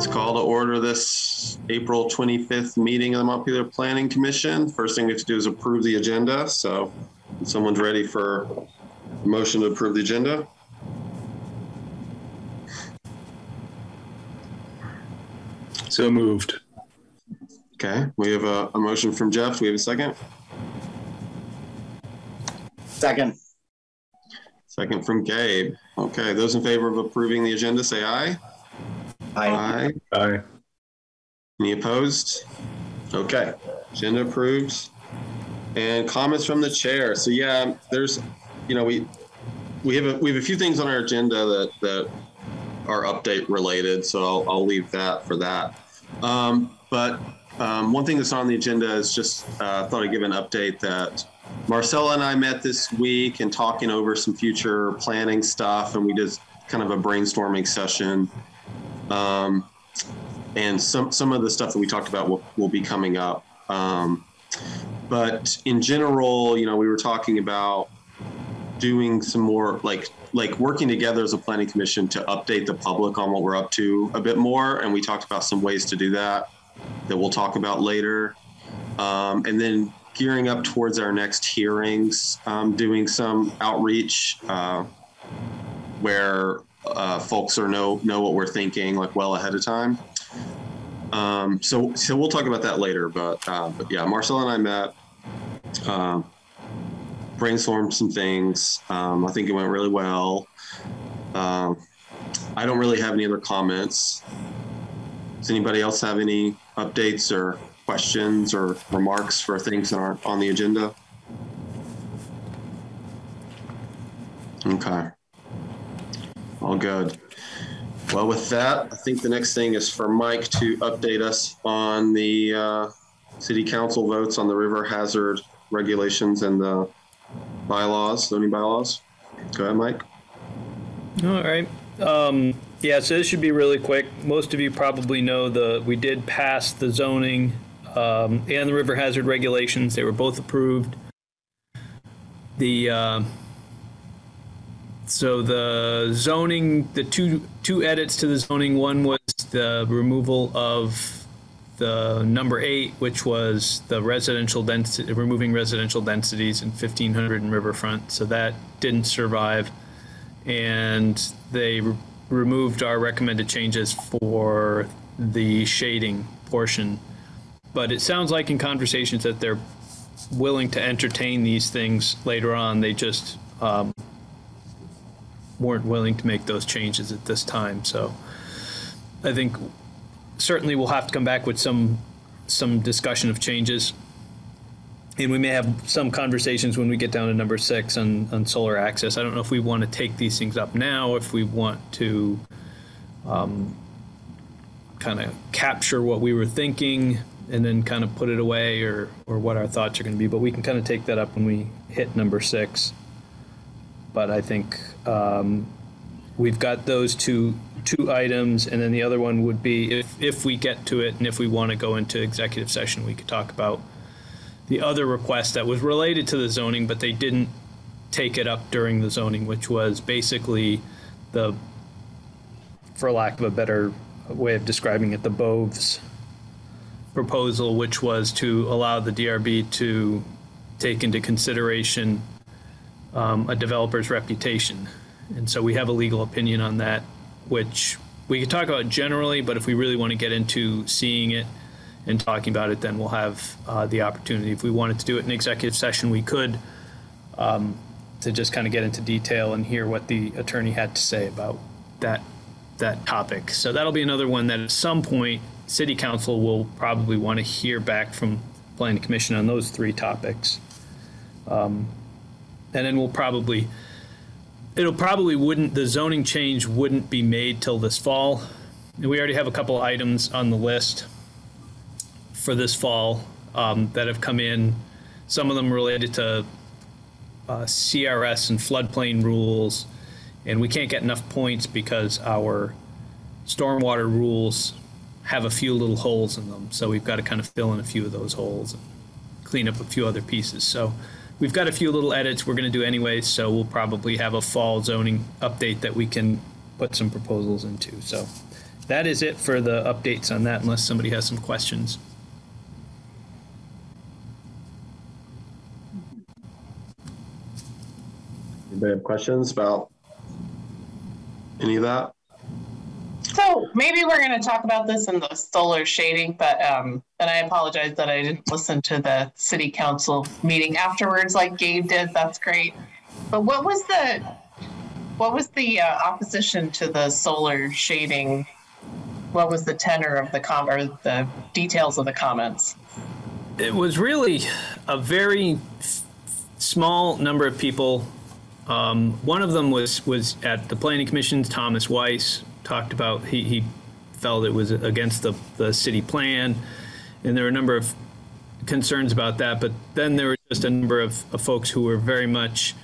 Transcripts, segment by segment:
Let's call to order this April 25th meeting of the Montpelier Planning Commission. First thing we have to do is approve the agenda. So if someone's ready for a motion to approve the agenda. So moved. Okay, we have a, a motion from Jeff. Do we have a second? Second. Second from Gabe. Okay, those in favor of approving the agenda, say aye. Aye. Aye. Any opposed? Okay, agenda approved. And comments from the chair. So yeah, there's, you know, we, we have a, we have a few things on our agenda that, that are update related. So I'll, I'll leave that for that. Um, but um, one thing that's on the agenda is just, uh, thought I'd give an update that Marcella and I met this week and talking over some future planning stuff. And we did kind of a brainstorming session. Um, and some some of the stuff that we talked about will, will be coming up. Um, but in general, you know, we were talking about doing some more like like working together as a planning commission to update the public on what we're up to a bit more. And we talked about some ways to do that that we'll talk about later. Um, and then gearing up towards our next hearings, um, doing some outreach uh, where uh, folks are know know what we're thinking like well ahead of time. Um, so so we'll talk about that later. But uh, but yeah, Marcel and I met, uh, brainstormed some things. Um, I think it went really well. Um, I don't really have any other comments. Does anybody else have any updates or questions or remarks for things that aren't on the agenda? Okay. All good. Well, with that, I think the next thing is for Mike to update us on the uh, city council votes on the river hazard regulations and the bylaws, zoning bylaws. Go ahead, Mike. All right. Um, yeah, so this should be really quick. Most of you probably know the we did pass the zoning um, and the river hazard regulations. They were both approved. The uh, so the zoning, the two two edits to the zoning. One was the removal of the number eight, which was the residential density, removing residential densities in 1500 and Riverfront. So that didn't survive, and they re- removed our recommended changes for the shading portion. But it sounds like in conversations that they're willing to entertain these things later on. They just um, weren't willing to make those changes at this time. So I think certainly we'll have to come back with some some discussion of changes. And we may have some conversations when we get down to number six on, on solar access. I don't know if we want to take these things up now, if we want to um, kind of capture what we were thinking and then kind of put it away or, or what our thoughts are going to be. But we can kind of take that up when we hit number six. But I think um, we've got those two two items, and then the other one would be if if we get to it, and if we want to go into executive session, we could talk about the other request that was related to the zoning, but they didn't take it up during the zoning, which was basically the, for lack of a better way of describing it, the Boves proposal, which was to allow the DRB to take into consideration um, a developer's reputation. And so we have a legal opinion on that, which we could talk about generally, but if we really want to get into seeing it and talking about it, then we'll have uh, the opportunity. If we wanted to do it in executive session, we could um, to just kind of get into detail and hear what the attorney had to say about that that topic. So that'll be another one that at some point city council will probably want to hear back from planning commission on those three topics. Um, and then we'll probably it'll probably wouldn't the zoning change wouldn't be made till this fall. We already have a couple items on the list for this fall um, that have come in. Some of them related to uh, CRS and floodplain rules, and we can't get enough points because our stormwater rules have a few little holes in them. So we've got to kind of fill in a few of those holes and clean up a few other pieces. So we've got a few little edits we're going to do anyway. So we'll probably have a fall zoning update that we can put some proposals into. So that is it for the updates on that, unless somebody has some questions. Anybody have questions about any of that? So maybe we're going to talk about this in the solar shading, but um, and I apologize that I didn't listen to the city council meeting afterwards, like Gabe did. That's great. But what was the what was the uh, opposition to the solar shading? What was the tenor of the com or the details of the comments? It was really a very small number of people. Um, one of them was was at the planning commission. Thomas Weiss talked about he, he felt it was against the, the city plan, and there were a number of concerns about that. But then there were just a number of, of folks who were very much,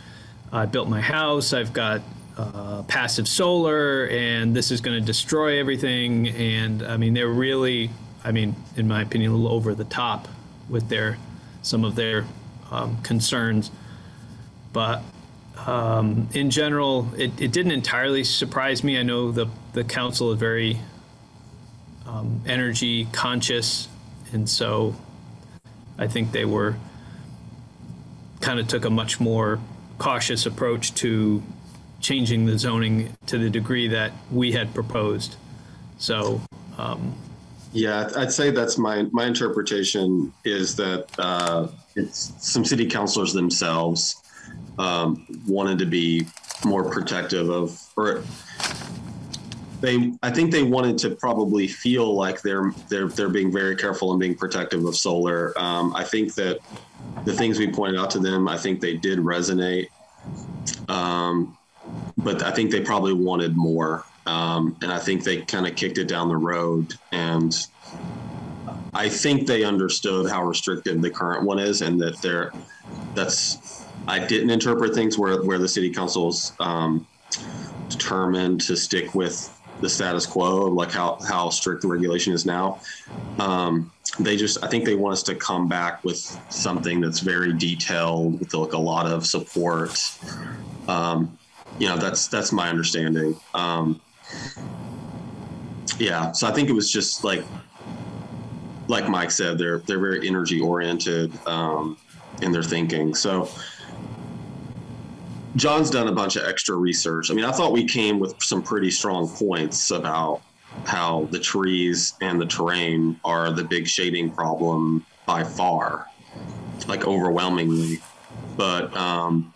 I built my house. I've got uh, passive solar, and this is going to destroy everything. And I mean, they're really, I mean, in my opinion, a little over the top with their some of their um, concerns. But um, in general, it, it didn't entirely surprise me. I know the the council is very um, energy conscious, and so I think they were kind of took a much more cautious approach to changing the zoning to the degree that we had proposed. So Yeah, I'd say that's my my interpretation is that uh, it's some city councilors themselves um, wanted to be more protective of, or they I think they wanted to probably feel like they're they're they're being very careful and being protective of solar. Um, I think that the things we pointed out to them, I think they did resonate, um, but I think they probably wanted more, um, and I think they kind of kicked it down the road and. I think they understood how restrictive the current one is, and that they're that's I didn't interpret things where where the city council's um, determined to stick with the status quo, like how how strict the regulation is now. Um, they just I think they want us to come back with something that's very detailed with like a lot of support. Um, you know, that's that's my understanding. Um, yeah, so I think it was just like like Mike said, they're they're very energy oriented um, in their thinking. So John's done a bunch of extra research. I mean, I thought we came with some pretty strong points about how the trees and the terrain are the big shading problem by far, like overwhelmingly. But um,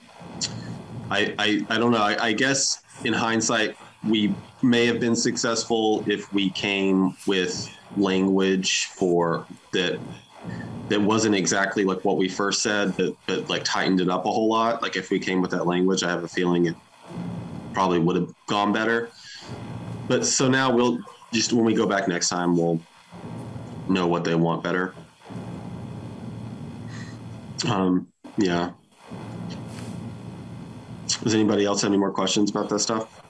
I, I I don't know. I, I guess in hindsight, we may have been successful if we came with language for that that wasn't exactly like what we first said, but but like tightened it up a whole lot. Like if we came with that language, I have a feeling it probably would have gone better. But so now we'll just when we go back next time, we'll know what they want better. Um, yeah. Does anybody else have any more questions about that stuff?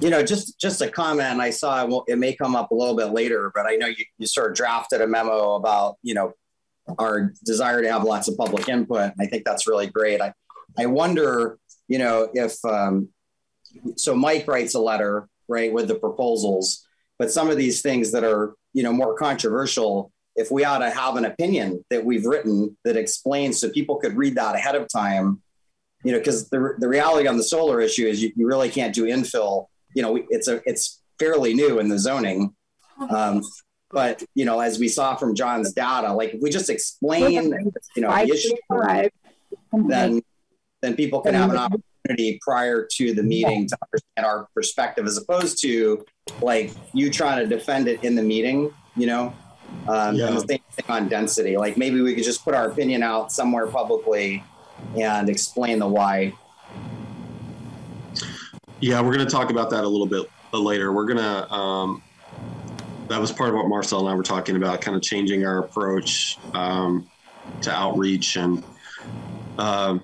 You know, just just a comment. I saw it, will, it may come up a little bit later, but I know you, you sort of drafted a memo about you know our desire to have lots of public input. I think that's really great. I I wonder, you know, if um, so Mike writes a letter right with the proposals, but some of these things that are you know more controversial, if we ought to have an opinion that we've written that explains so people could read that ahead of time you know, because the, the reality on the solar issue is you, you really can't do infill. You know, it's a it's fairly new in the zoning, um, but you know, as we saw from John's data, like if we just explain, you know, the issue, then then people can have an opportunity prior to the meeting to understand our perspective, as opposed to like you trying to defend it in the meeting. You know, um, Yeah. and the same thing on density. Like maybe we could just put our opinion out somewhere publicly and explain the why. Yeah, we're going to talk about that a little bit later. We're going to, um, that was part of what Marcel and I were talking about, kind of changing our approach um, to outreach. And um,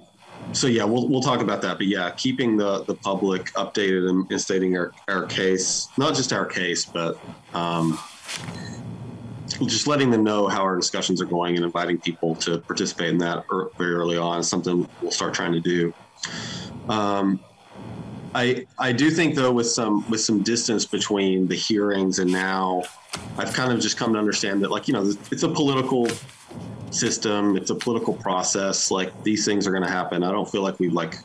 so, yeah, we'll, we'll talk about that. But yeah, keeping the, the public updated and, and stating our, our case, not just our case, but um, just letting them know how our discussions are going and inviting people to participate in that very early on is something we'll start trying to do. Um, I I do think though with some with some distance between the hearings and now, I've kind of just come to understand that like you know it's a political system, it's a political process. Like these things are going to happen. I don't feel like we've like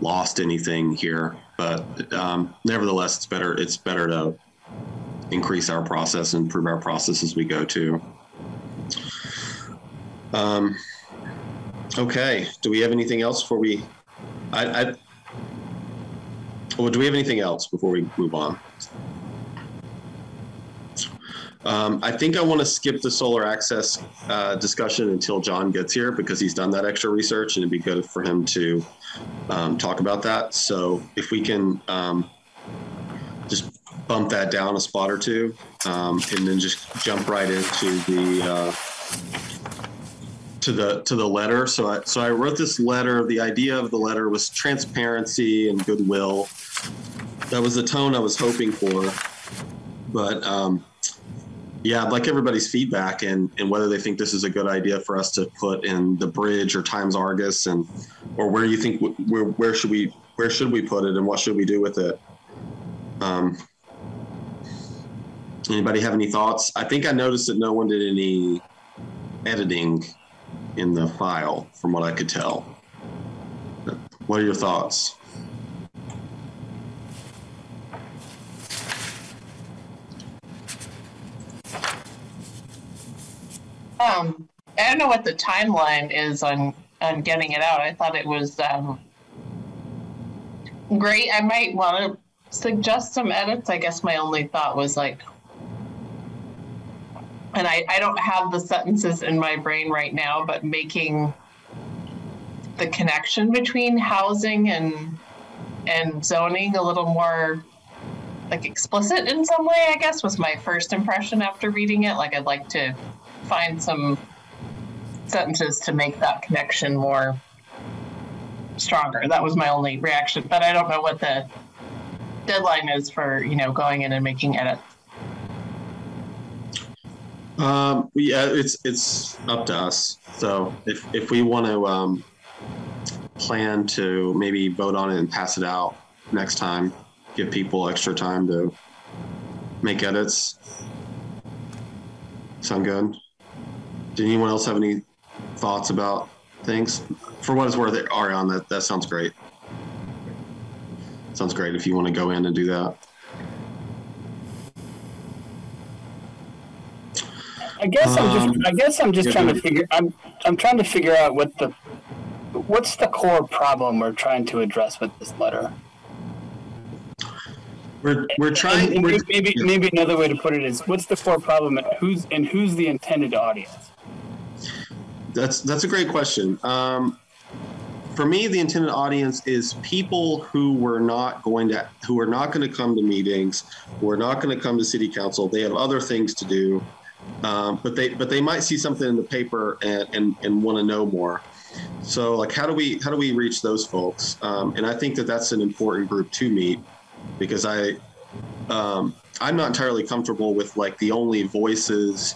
lost anything here, but um, nevertheless, it's better it's better to increase our process and improve our process as we go too. Um, okay. Do we have anything else before we? I, I well, do we have anything else before we move on? Um, I think I want to skip the solar access uh, discussion until John gets here because he's done that extra research and it'd be good for him to um, talk about that. So if we can um, just bump that down a spot or two um, and then just jump right into the uh, to the to the letter. So I so I wrote this letter. The idea of the letter was transparency and goodwill. That was the tone I was hoping for. But um, yeah, I'd like everybody's feedback and and whether they think this is a good idea for us to put in the bridge or Times Argus and or where you think where where should we where should we put it and what should we do with it. Um, anybody have any thoughts? I think I noticed that no one did any editing in the file, from what I could tell. What are your thoughts? Um, I don't know what the timeline is on on getting it out. I thought it was um, great. I might want to suggest some edits. I guess my only thought was like, and I I don't have the sentences in my brain right now, but making the connection between housing and and zoning a little more like explicit in some way i guess was my first impression after reading it like i'd like to find some sentences to make that connection more stronger. That was my only reaction, but I don't know what the deadline is for you know going in and making edits. Um, yeah, it's it's up to us. So if if we want to um, plan to maybe vote on it and pass it out next time, give people extra time to make edits. Sound good? Did anyone else have any thoughts about things? For what it's worth, Ariane, that, that sounds great. Sounds great if you want to go in and do that. I guess I'm Um, just I guess I'm just yeah, trying to figure I'm I'm trying to figure out what the what's the core problem we're trying to address with this letter. We're, we're trying, and we're, maybe maybe another way to put it is what's the core problem and who's and who's the intended audience? That's that's a great question. Um, for me, the intended audience is people who were not going to who are not going to come to meetings, who are not going to come to city council. They have other things to do, um, but they but they might see something in the paper and and, and want to know more. So like how do we how do we reach those folks? Um, and I think that that's an important group to meet because I um, I'm not entirely comfortable with like the only voices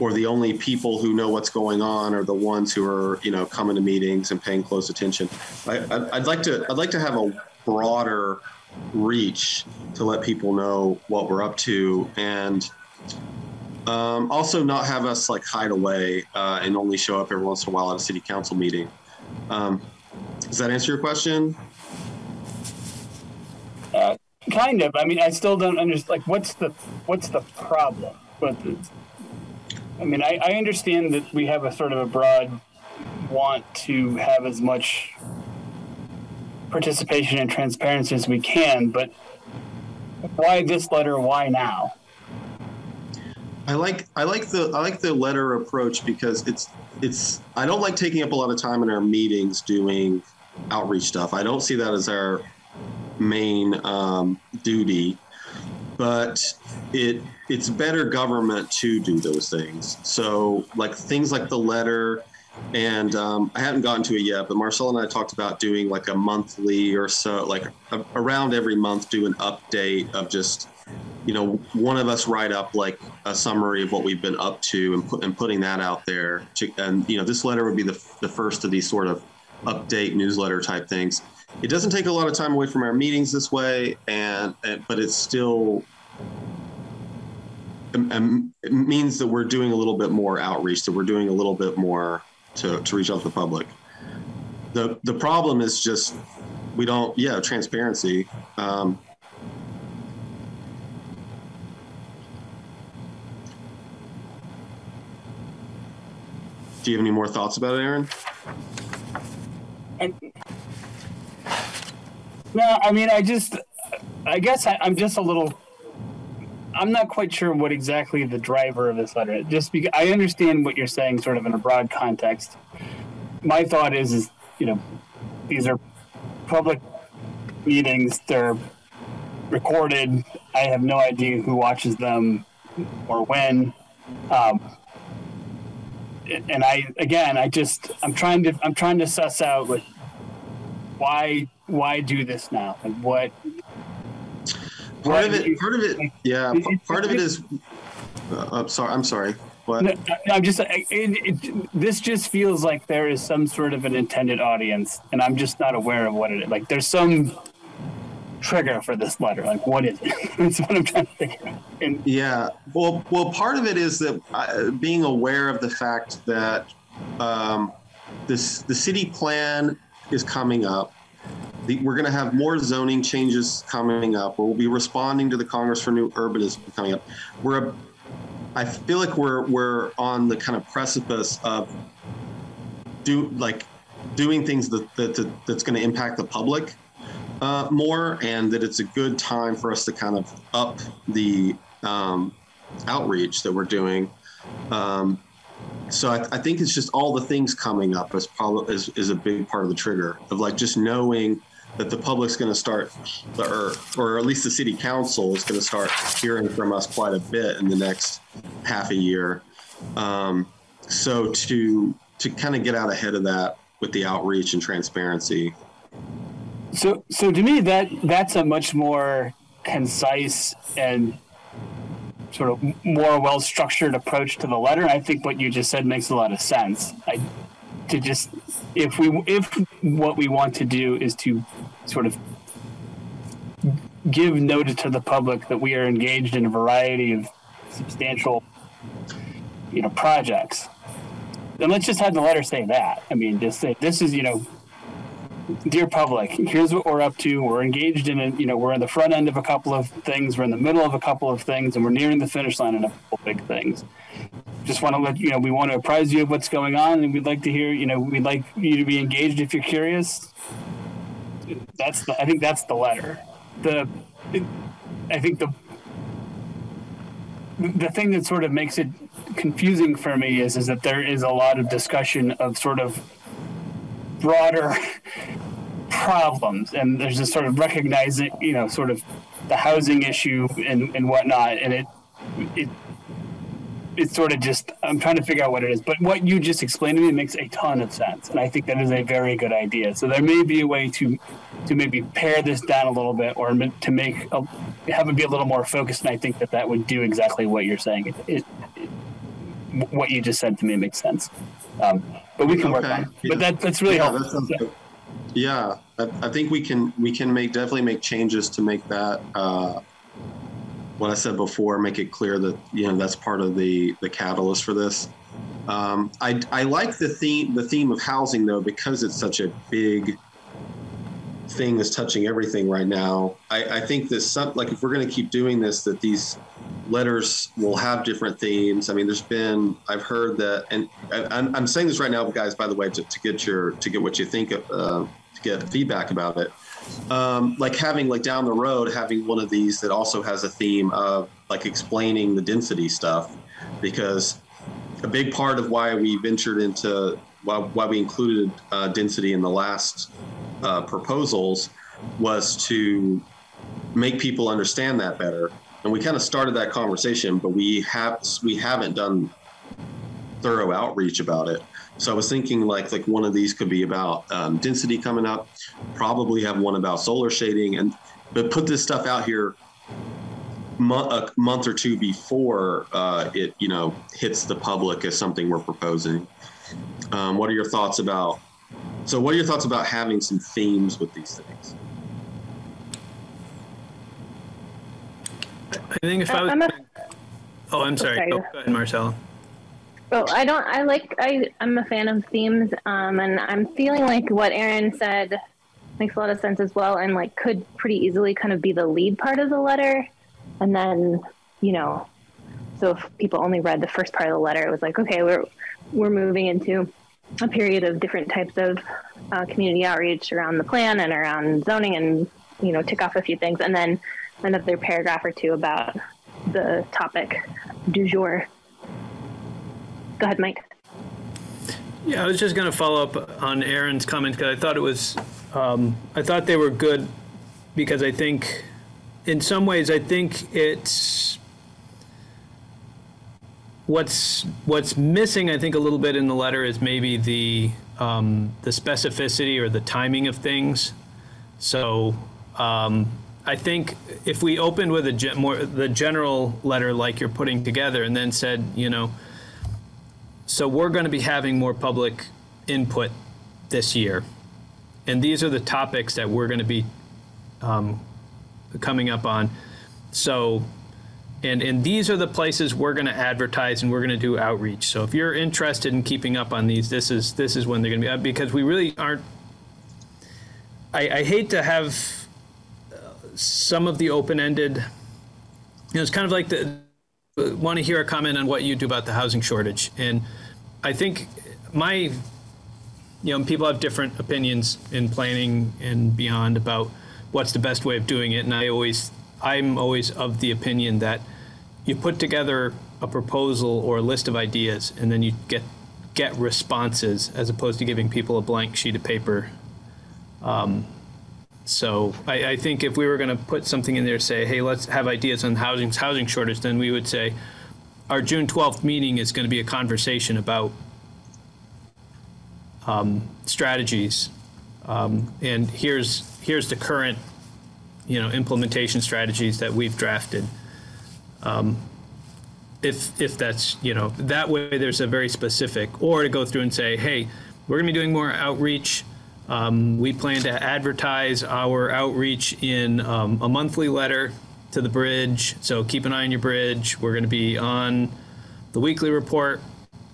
or the only people who know what's going on are the ones who are you know coming to meetings and paying close attention. I, I'd, I'd like to I'd like to have a broader reach to let people know what we're up to and um, also not have us like hide away uh, and only show up every once in a while at a city council meeting. Um, does that answer your question? Uh, kind of. I mean, I still don't understand. Like, what's the what's the problem with it? I mean, I, I understand that we have a sort of a broad want to have as much participation and transparency as we can, but why this letter? Why now? I like I like the I like the letter approach because it's it's I don't like taking up a lot of time in our meetings doing outreach stuff. I don't see that as our main um, duty, but it it's better government to do those things. So like things like the letter, and um, I haven't gotten to it yet, but Marcel and I talked about doing like a monthly or so, like a, around every month, do an update of just you know, one of us write up like a summary of what we've been up to and, put, and putting that out there. To, and, you know, this letter would be the, the first of these sort of update newsletter type things. it doesn't take a lot of time away from our meetings this way, and, and but it's still um, um, it means that we're doing a little bit more outreach, that we're doing a little bit more to, to reach out to the public. The the problem is just we don't yeah transparency. Um, do you have any more thoughts about it, Aaron? No, I mean, I just, I guess I, I'm just a little. I'm not quite sure what exactly the driver of this letter. is. Just because I understand what you're saying, sort of in a broad context. My thought is, is you know, these are public meetings. They're recorded. I have no idea who watches them or when. Um, and I again, I just I'm trying to I'm trying to suss out like why why do this now? Like what? Part of it, part of it, yeah, part of it is. Uh, I'm sorry. I'm sorry. What? No, I'm just it, it, this just feels like there is some sort of an intended audience, and I'm just not aware of what it is. Like there's some trigger for this letter. Like what is it? That's what I'm trying to figure out. And Yeah, well, well, part of it is that uh, being aware of the fact that um, this the city plan is coming up. The, we're going to have more zoning changes coming up. We'll be responding to the Congress for New Urbanism coming up. We're, a, I feel like we're we're on the kind of precipice of do like doing things that, that, that that's going to impact the public uh, more, and that it's a good time for us to kind of up the um, outreach that we're doing. Um, so I, I think it's just all the things coming up is probably is, is a big part of the trigger of like just knowing that the public's going to start, or or at least the city council is going to start hearing from us quite a bit in the next half a year. Um, so to to kind of get out ahead of that with the outreach and transparency. so so to me that that's a much more concise and sort of more well structured approach to the letter. I think what you just said makes a lot of sense. I to just if we if what we want to do is to sort of give notice to the public that we are engaged in a variety of substantial you know projects then let's just have the letter say that. I mean just say this is you know dear public here's what we're up to. We're engaged in a you know we're in the front end of a couple of things. We're in the middle of a couple of things and we're nearing the finish line on a couple big things. Just want to let you know we want to apprise you of what's going on and we'd like to hear you know we'd like you to be engaged if you're curious. That's the i think that's the letter. The i think the the thing that sort of makes it confusing for me is is that there is a lot of discussion of sort of broader problems and there's this sort of recognizing you know sort of the housing issue and and whatnot and it it it's sort of just I'm trying to figure out what it is. But what you just explained to me makes a ton of sense, and I think that is a very good idea. So there may be a way to to maybe pare this down a little bit, or to make a, have it be a little more focused. And I think that that would do exactly what you're saying. It, it, what you just said to me makes sense. Um, but we can work on. it. But that that's really Yeah, helpful. that sounds. Yeah, I, I think we can we can make definitely make changes to make that uh, what I said before, make it clear that you know that's part of the the catalyst for this. Um, I I like the theme the theme of housing though because it's such a big thing that's touching everything right now. I, I think this some like if we're going to keep doing this, that these letters will have different themes. I mean, there's been I've heard that, and I, I'm, I'm saying this right now, guys. By the way, to, to get your to get what you think of, uh, to get feedback about it. Um, like having like down the road having one of these that also has a theme of like explaining the density stuff, because a big part of why we ventured into why, why we included uh, density in the last uh, proposals was to make people understand that better. And we kind of started that conversation, but we have we haven't done thorough outreach about it. So I was thinking like like one of these could be about um, density coming up. Probably have one about solar shading, and but put this stuff out here mo- a month or two before uh, it you know hits the public as something we're proposing. Um, what are your thoughts about So, what are your thoughts about having some themes with these things? I think if I was, I'm a- oh, I'm sorry. sorry. Go, go ahead, Marcella. Well, I don't. I like. I I'm a fan of themes, um, and I'm feeling like what Aaron said makes a lot of sense as well, and like could pretty easily kind of be the lead part of the letter, and then you know, so if people only read the first part of the letter, it was like, okay, we're we're moving into a period of different types of uh, community outreach around the plan and around zoning, and you know, tick off a few things, and then another paragraph or two about the topic du jour. Go ahead, Mike. Yeah, I was just going to follow up on Aaron's comment because I thought it was, um, I thought they were good because I think, in some ways, I think it's what's what's missing. I think a little bit in the letter is maybe the um, the specificity or the timing of things. So um, I think if we opened with a gen- more the general letter like you're putting together, and then said, you know. So we're going to be having more public input this year. And these are the topics that we're going to be um, coming up on. So, and, and these are the places we're going to advertise and we're going to do outreach. So if you're interested in keeping up on these, this is this is when they're going to be up because we really aren't. I, I hate to have uh, some of the open-ended. You know, it's kind of like the want to hear a comment on what you do about the housing shortage. And I think my, you know, people have different opinions in planning and beyond about what's the best way of doing it. And I always, I'm always of the opinion that you put together a proposal or a list of ideas and then you get get responses as opposed to giving people a blank sheet of paper. Um, so I, I think if we were going to put something in there, say, hey, let's have ideas on housing housing shortage, then we would say our June 12th meeting is going to be a conversation about um, strategies, um, and here's here's the current, you know, implementation strategies that we've drafted. Um, if if that's you know that way, there's a very specific, or to go through and say, hey, we're going to be doing more outreach. Um, we plan to advertise our outreach in um, a monthly letter to the bridge. So keep an eye on your bridge. We're going to be on the weekly report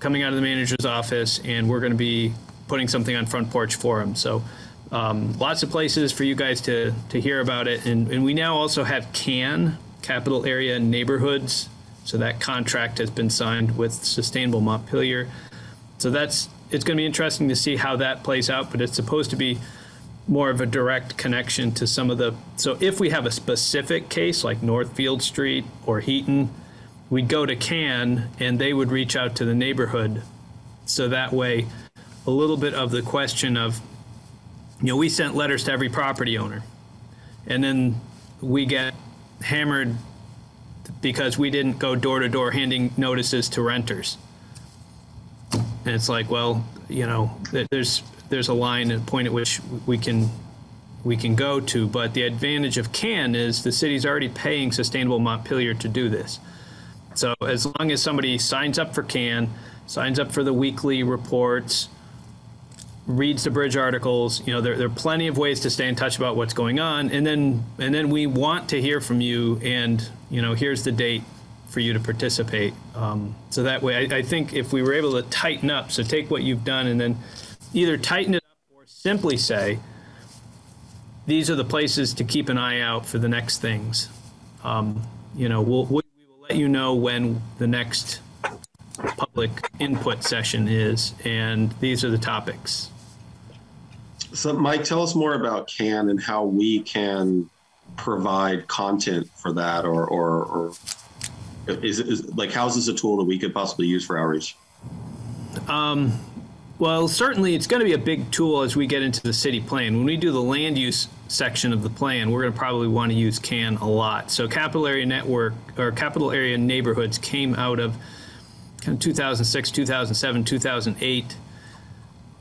coming out of the manager's office, and we're going to be putting something on Front Porch Forum. So um, lots of places for you guys to to hear about it. And, and we now also have CAN, Capital Area Neighborhoods. So that contract has been signed with Sustainable Montpelier. So that's it's going to be interesting to see how that plays out, but it's supposed to be more of a direct connection to some of the. So if we have a specific case like Northfield Street or Heaton, we'd go to CAN and they would reach out to the neighborhood. So that way, a little bit of the question of, you know, we sent letters to every property owner, and then we get hammered because we didn't go door to door handing notices to renters. And it's like, well, you know, there's there's a line and point at which we can we can go to, but the advantage of CAN is the city's already paying Sustainable Montpelier to do this. So as long as somebody signs up for CAN, signs up for the weekly reports, reads the bridge articles, you know, there, there are plenty of ways to stay in touch about what's going on. And then and then we want to hear from you and, you know, here's the date for you to participate. Um, so that way, I, I think if we were able to tighten up, so take what you've done and then either tighten it up or simply say, these are the places to keep an eye out for the next things. Um, you know, we'll, we we will let you know when the next public input session is, and these are the topics. So, Mike, tell us more about CAN and how we can provide content for that, or or, or is, is like how's this a tool that we could possibly use for outreach? Um, well, certainly it's going to be a big tool as we get into the city plan. When we do the land use section of the plan, we're going to probably want to use CAN a lot. So capital area network or capital area neighborhoods came out of kind of 2006, 2007, 2008.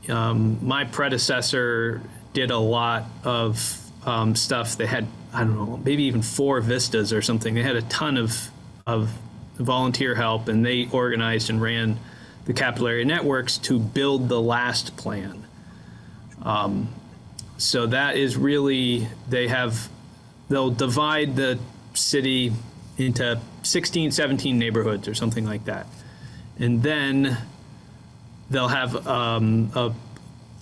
Um, my predecessor did a lot of um, stuff. They had, I don't know, maybe even four vistas or something. They had a ton of, of volunteer help and they organized and ran the capital area networks to build the last plan. Um, so that is really they have they'll divide the city into 16 17 neighborhoods or something like that and then they'll have um, a,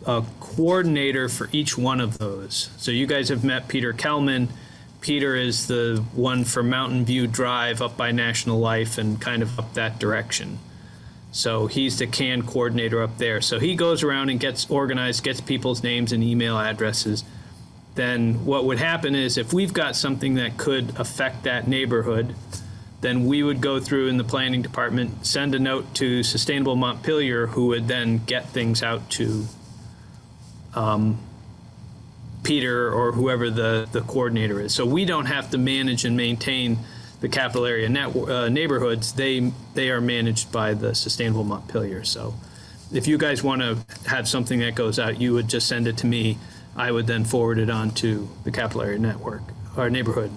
a coordinator for each one of those. So you guys have met peter kelman. Peter is the one for mountain view drive up by national life and kind of up that direction. So he's the can coordinator up there. So he goes around and gets organized gets people's names and email addresses. Then what would happen is if we've got something that could affect that neighborhood, then we would go through in the planning department, send a note to Sustainable Montpelier, who would then get things out to um, Peter or whoever the, the coordinator is. So we don't have to manage and maintain the capital area net, uh, neighborhoods. They they are managed by the Sustainable Montpelier. So if you guys want to have something that goes out, you would just send it to me. I would then forward it on to the capital area network or neighborhood.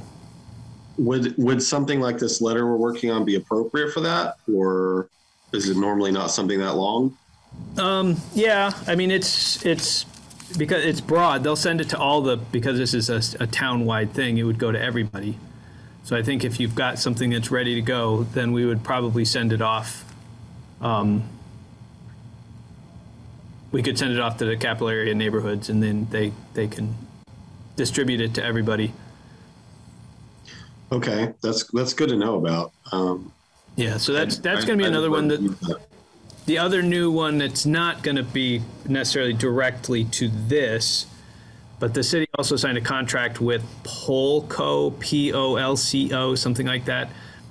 Would would something like this letter we're working on be appropriate for that, or is it normally not something that long? Um, yeah, I mean it's it's because it's broad. They'll send it to all the because this is a, a town-wide thing. It would go to everybody. So I think if you've got something that's ready to go, then we would probably send it off. Um, we could send it off to the capital area neighborhoods, and then they they can distribute it to everybody. Okay, that's that's good to know about. Um, Yeah, so that's that's going to be I another one that didn't The other new one that's not going to be necessarily directly to this, but the city also signed a contract with Polco, P O L C O, something like that,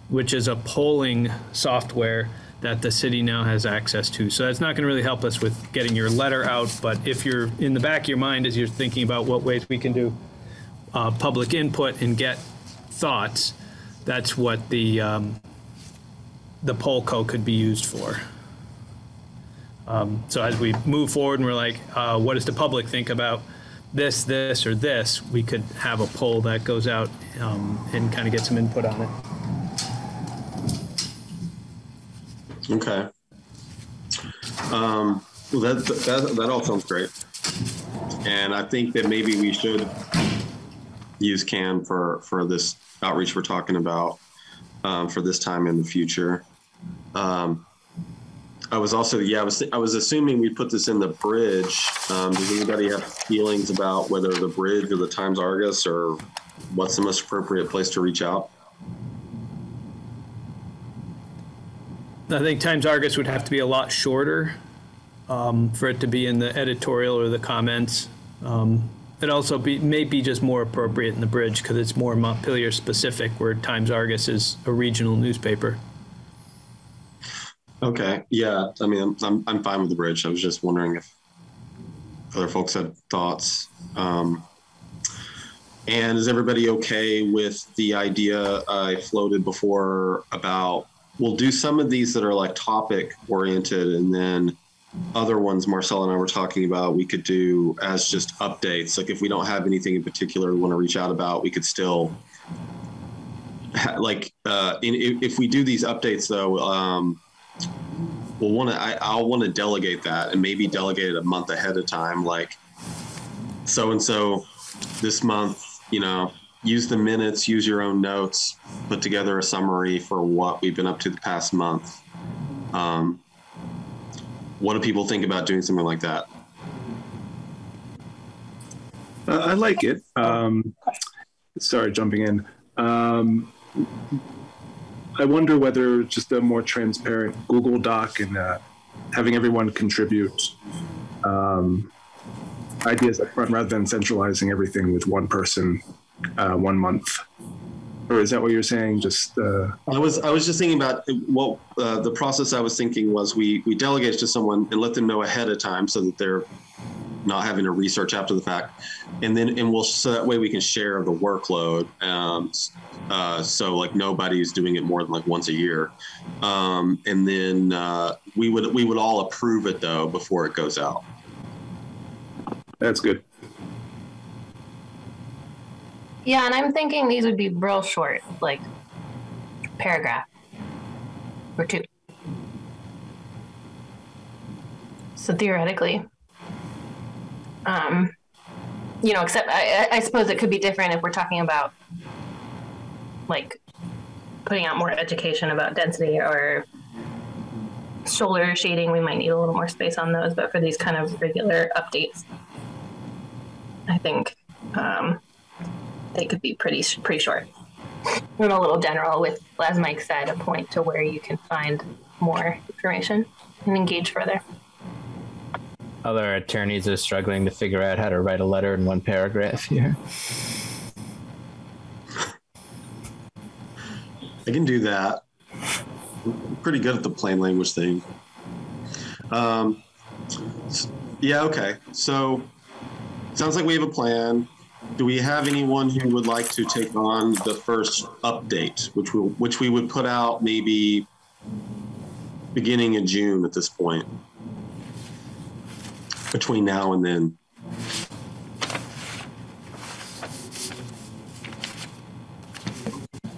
which is a polling software that the city now has access to. So that's not going to really help us with getting your letter out, but if you're in the back of your mind as you're thinking about what ways we can do uh, public input and get thoughts, that's what the um, the Polco could be used for. Um, so as we move forward and we're like, uh, what does the public think about this, this, or this? We could have a poll that goes out um, and kind of get some input on it. Okay. Um, well, that, that that all sounds great, and I think that maybe we should use CAN for for this outreach we're talking about um, for this time in the future. Um, I was also yeah I was I was assuming we put this in the bridge. Um, does anybody have feelings about whether the bridge or the Times Argus or what's the most appropriate place to reach out? I think Times Argus would have to be a lot shorter um, for it to be in the editorial or the comments. Um, it also be, may be just more appropriate in the bridge because it's more Montpelier specific, where Times Argus is a regional newspaper. Okay. Yeah. I mean, I'm, I'm, fine with the bridge. I was just wondering if other folks had thoughts. Um, and is everybody okay with the idea I floated before about we'll do some of these that are like topic oriented and then other ones Marcel and I were talking about we could do as just updates. Like if we don't have anything in particular we want to reach out about, we could still ha- like uh, in, if, we do these updates though, um, we'll want to. I'll want to delegate that and maybe delegate it a month ahead of time. Like so and so this month, you know, use the minutes, use your own notes, put together a summary for what we've been up to the past month. Um, what do people think about doing something like that? Uh, I like it. Um, sorry, jumping in. Um, I wonder whether just a more transparent Google Doc and uh, having everyone contribute um, ideas up front rather than centralizing everything with one person uh, one month. Or is that what you're saying? Just uh, I was I was just thinking about what uh, the process I was thinking was we we delegate it to someone and let them know ahead of time so that they're not having to research after the fact, and then and we'll so that way we can share the workload. Um, uh, so like nobody's doing it more than like once a year, um, and then uh, we would we would all approve it though before it goes out. that's good. Yeah, and I'm thinking these would be real short, like paragraph or two. So theoretically, Um, you know, except I, I suppose it could be different if we're talking about like putting out more education about density or solar shading. We might need a little more space on those, but for these kind of regular updates, I think um, they could be pretty pretty short and a little general with, as Mike said, a point to where you can find more information and engage further. Other attorneys are struggling to figure out how to write a letter in one paragraph here. I can do that. I'm pretty good at the plain language thing. Um, yeah, okay. So sounds like we have a plan. Do we have anyone who would like to take on the first update, which we which we would put out maybe beginning in June at this point? Between now and then.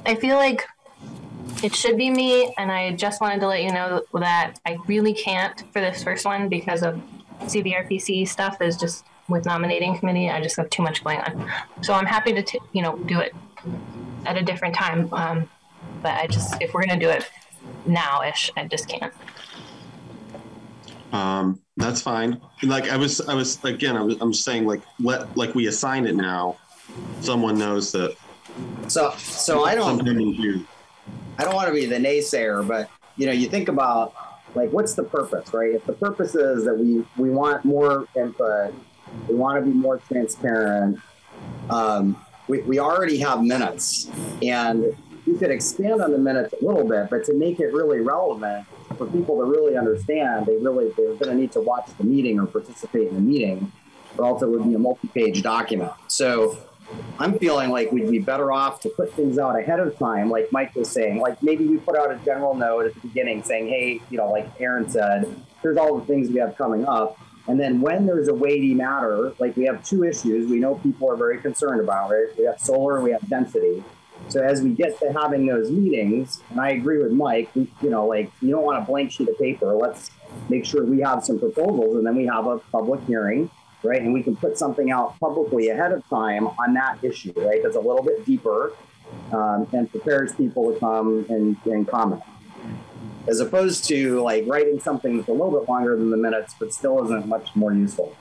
I feel like it should be me, and I just wanted to let you know that I really can't for this first one because of CVRPC stuff is just with nominating committee. I just have too much going on, so I'm happy to t- you know do it at a different time. Um, but I just if we're gonna do it now-ish, I just can't. Um, that's fine. Like I was, I was again, I was, I'm just saying, like let like we assign it now. Someone knows that. So, so I don't. sometime in June. I don't want to be the naysayer, but you know, you think about like what's the purpose, right? If the purpose is that we we want more input, we want to be more transparent. Um, we, we already have minutes, and you could expand on the minutes a little bit, but to make it really relevant for people to really understand, they really they're going to need to watch the meeting or participate in the meeting, or else it would be a multi-page document. So I'm feeling like we'd be better off to put things out ahead of time, like Mike was saying. Like maybe we put out a general note at the beginning saying, hey, you know, like Aaron said, here's all the things we have coming up. And then when there's a weighty matter, like we have two issues we know people are very concerned about, right? We have solar we have density. So as we get to having those meetings, and I agree with Mike, we, you know, like you don't want a blank sheet of paper. Let's make sure we have some proposals and then we have a public hearing right? And we can put something out publicly ahead of time on that issue, right? That's a little bit deeper um, and prepares people to come and, and comment. As opposed to like writing something that's a little bit longer than the minutes, but still isn't much more useful.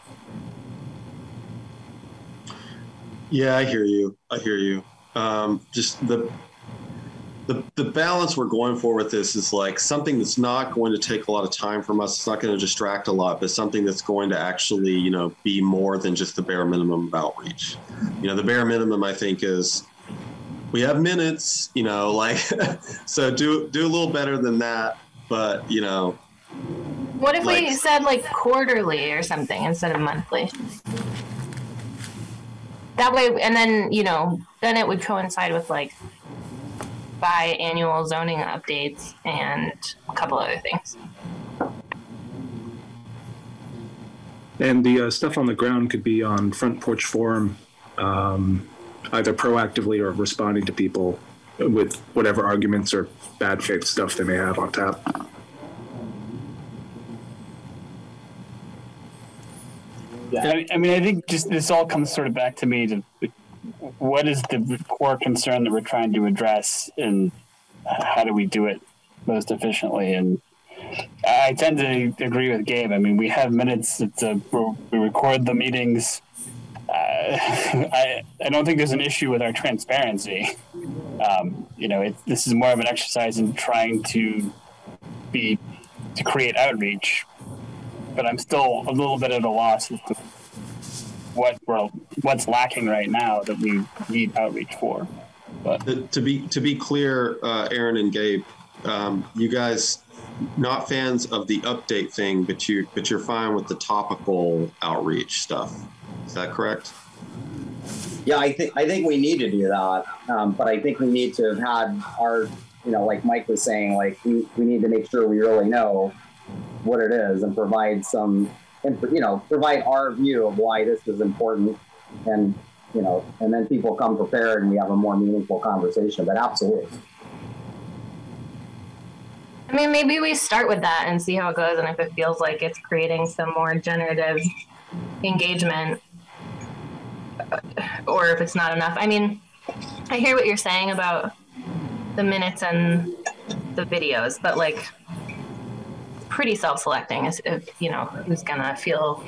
Yeah, I hear you. I hear you. Um, just the the the balance we're going for with this is like something that's not going to take a lot of time from us. It's not going to distract a lot, but something that's going to actually, you know, be more than just the bare minimum of outreach. You know, the bare minimum I think is we have minutes. You know, like so do do a little better than that. But you know, What if we said like quarterly or something instead of monthly? That way, and then you know, then it would coincide with like biannual zoning updates and a couple other things. And the uh, stuff on the ground could be on Front Porch Forum, um, either proactively or responding to people with whatever arguments or bad faith stuff they may have on tap. I, I mean, I think just this all comes sort of back to me to what is the core concern that we're trying to address, and how do we do it most efficiently? And I tend to agree with Gabe. I mean, we have minutes. It's a, uh, we record the meetings. I I don't think there's an issue with our transparency. Um, you know, it, this is more of an exercise in trying to be to create outreach but I'm still a little bit at a loss to what we're what's lacking right now that we need outreach for. But to to be to be clear, uh, Aaron and Gabe, um, you guys not fans of the update thing, but you but you're fine with the topical outreach stuff. Is that correct? Yeah, I think I think we need to do that, um, but I think we need to have had our, you know, like Mike was saying, like we, we need to make sure we really know what it is and provide some, you know, provide our view of why this is important, and you know, and then people come prepared and we have a more meaningful conversation. But absolutely, I mean, maybe we start with that and see how it goes, and if it feels like it's creating some more generative engagement or if it's not enough. I mean, I hear what you're saying about the minutes and the videos, but like pretty self-selecting is if you know who's gonna feel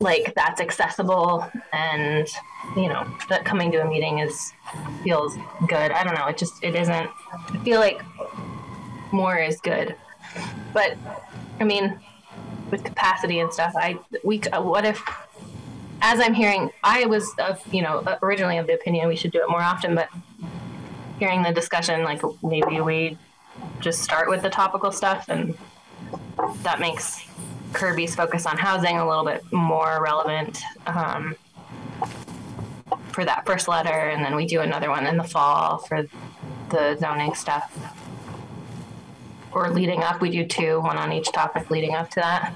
like that's accessible and you know that coming to a meeting is feels good. I don't know. It just it isn't i feel like more is good. But i mean with capacity and stuff i we what if as i'm hearing i was of you know originally of the opinion we should do it more often but hearing the discussion like maybe we just start with the topical stuff and that makes Kirby's focus on housing a little bit more relevant um, for that first letter, and then we do another one in the fall for the zoning stuff. Or leading up, we do two, one on each topic leading up to that.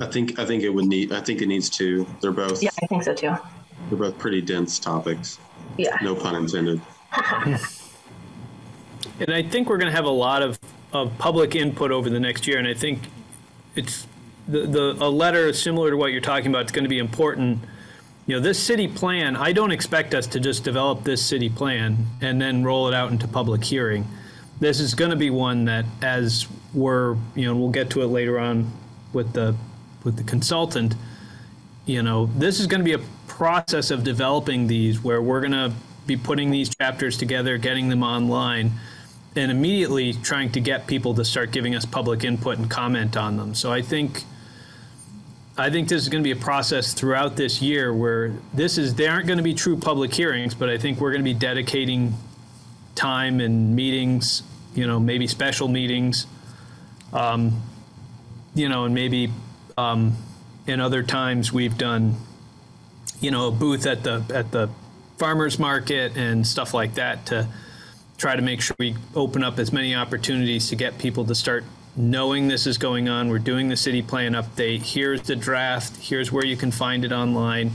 I think I think it would need. I think it needs to. They're both. Yeah, I think so too. They're both pretty dense topics. Yeah. No pun intended. And I think we're going to have a lot of, of public input over the next year. And I think it's the, the a letter similar to what you're talking about. It's going to be important. You know, this city plan. I don't expect us to just develop this city plan and then roll it out into public hearing. This is going to be one that, as we're, you know, we'll get to it later on with the with the consultant. You know, this is going to be a process of developing these where we're going to be putting these chapters together, getting them online and immediately trying to get people to start giving us public input and comment on them. So I think I think this is going to be a process throughout this year where this is they aren't going to be true public hearings, but I think we're going to be dedicating time and meetings, you know, maybe special meetings, um, you know, and maybe um, in other times we've done, you know, a booth at the at the farmers market and stuff like that to try to make sure we open up as many opportunities to get people to start knowing this is going on. We're doing the city plan update. Here's the draft. Here's where you can find it online.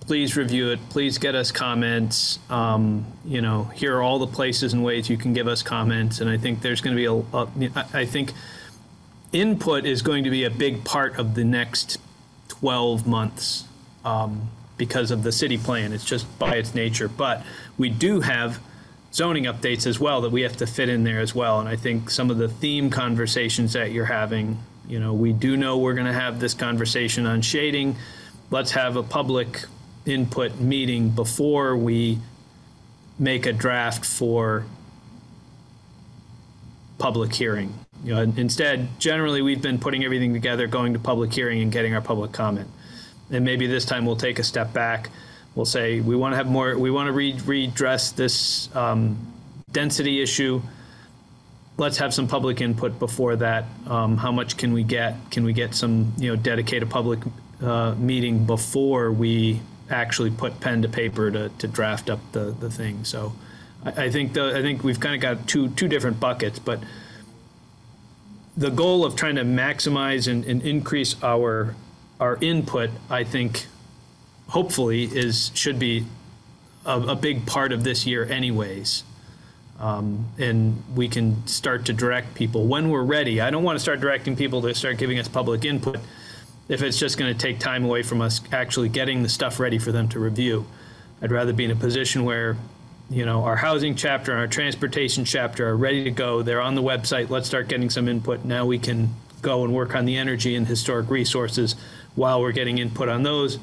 Please review it. Please get us comments. Um, you know, here are all the places and ways you can give us comments. And I think there's going to be a, a I think input is going to be a big part of the next 12 months um, because of the city plan. It's just by its nature. But we do have zoning updates as well that we have to fit in there as well. And I think some of the theme conversations that you're having, you know, we do know we're going to have this conversation on shading. Let's have a public input meeting before we make a draft for public hearing. You know, instead, generally we've been putting everything together, going to public hearing and getting our public comment. And maybe this time we'll take a step back we'll say we want to have more, we want to re- redress this um, density issue. Let's have some public input before that. Um, how much can we get? Can we get some, you know, dedicated public uh, meeting before we actually put pen to paper to, to draft up the, the thing? So I, I think the, I think we've kind of got two two different buckets, but the goal of trying to maximize and, and increase our our input, I think, hopefully is should be a, a big part of this year anyways. Um, and we can start to direct people. When we're ready i don't want to start directing people to start giving us public input if it's just going to take time away from us actually getting the stuff ready for them to review. I'd rather be in a position where you know our housing chapter and our transportation chapter are ready to go they're on the website let's start getting some input now we can go and work on the energy and historic resources while we're getting input on those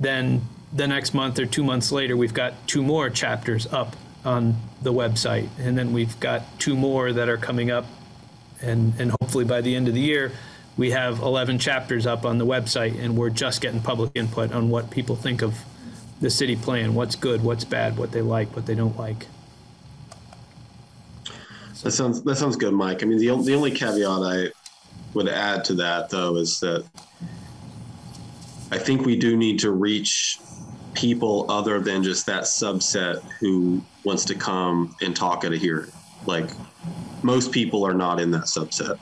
then the next month or two months later, we've got two more chapters up on the website. And then we've got two more that are coming up. And, and hopefully by the end of the year, we have 11 chapters up on the website and we're just getting public input on what people think of the city plan, what's good, what's bad, what they like, what they don't like. That sounds that sounds good, Mike. I mean, the, the only caveat I would add to that, though, is that I think we do need to reach people other than just that subset who wants to come and talk at a hearing. Like most people are not in that subset.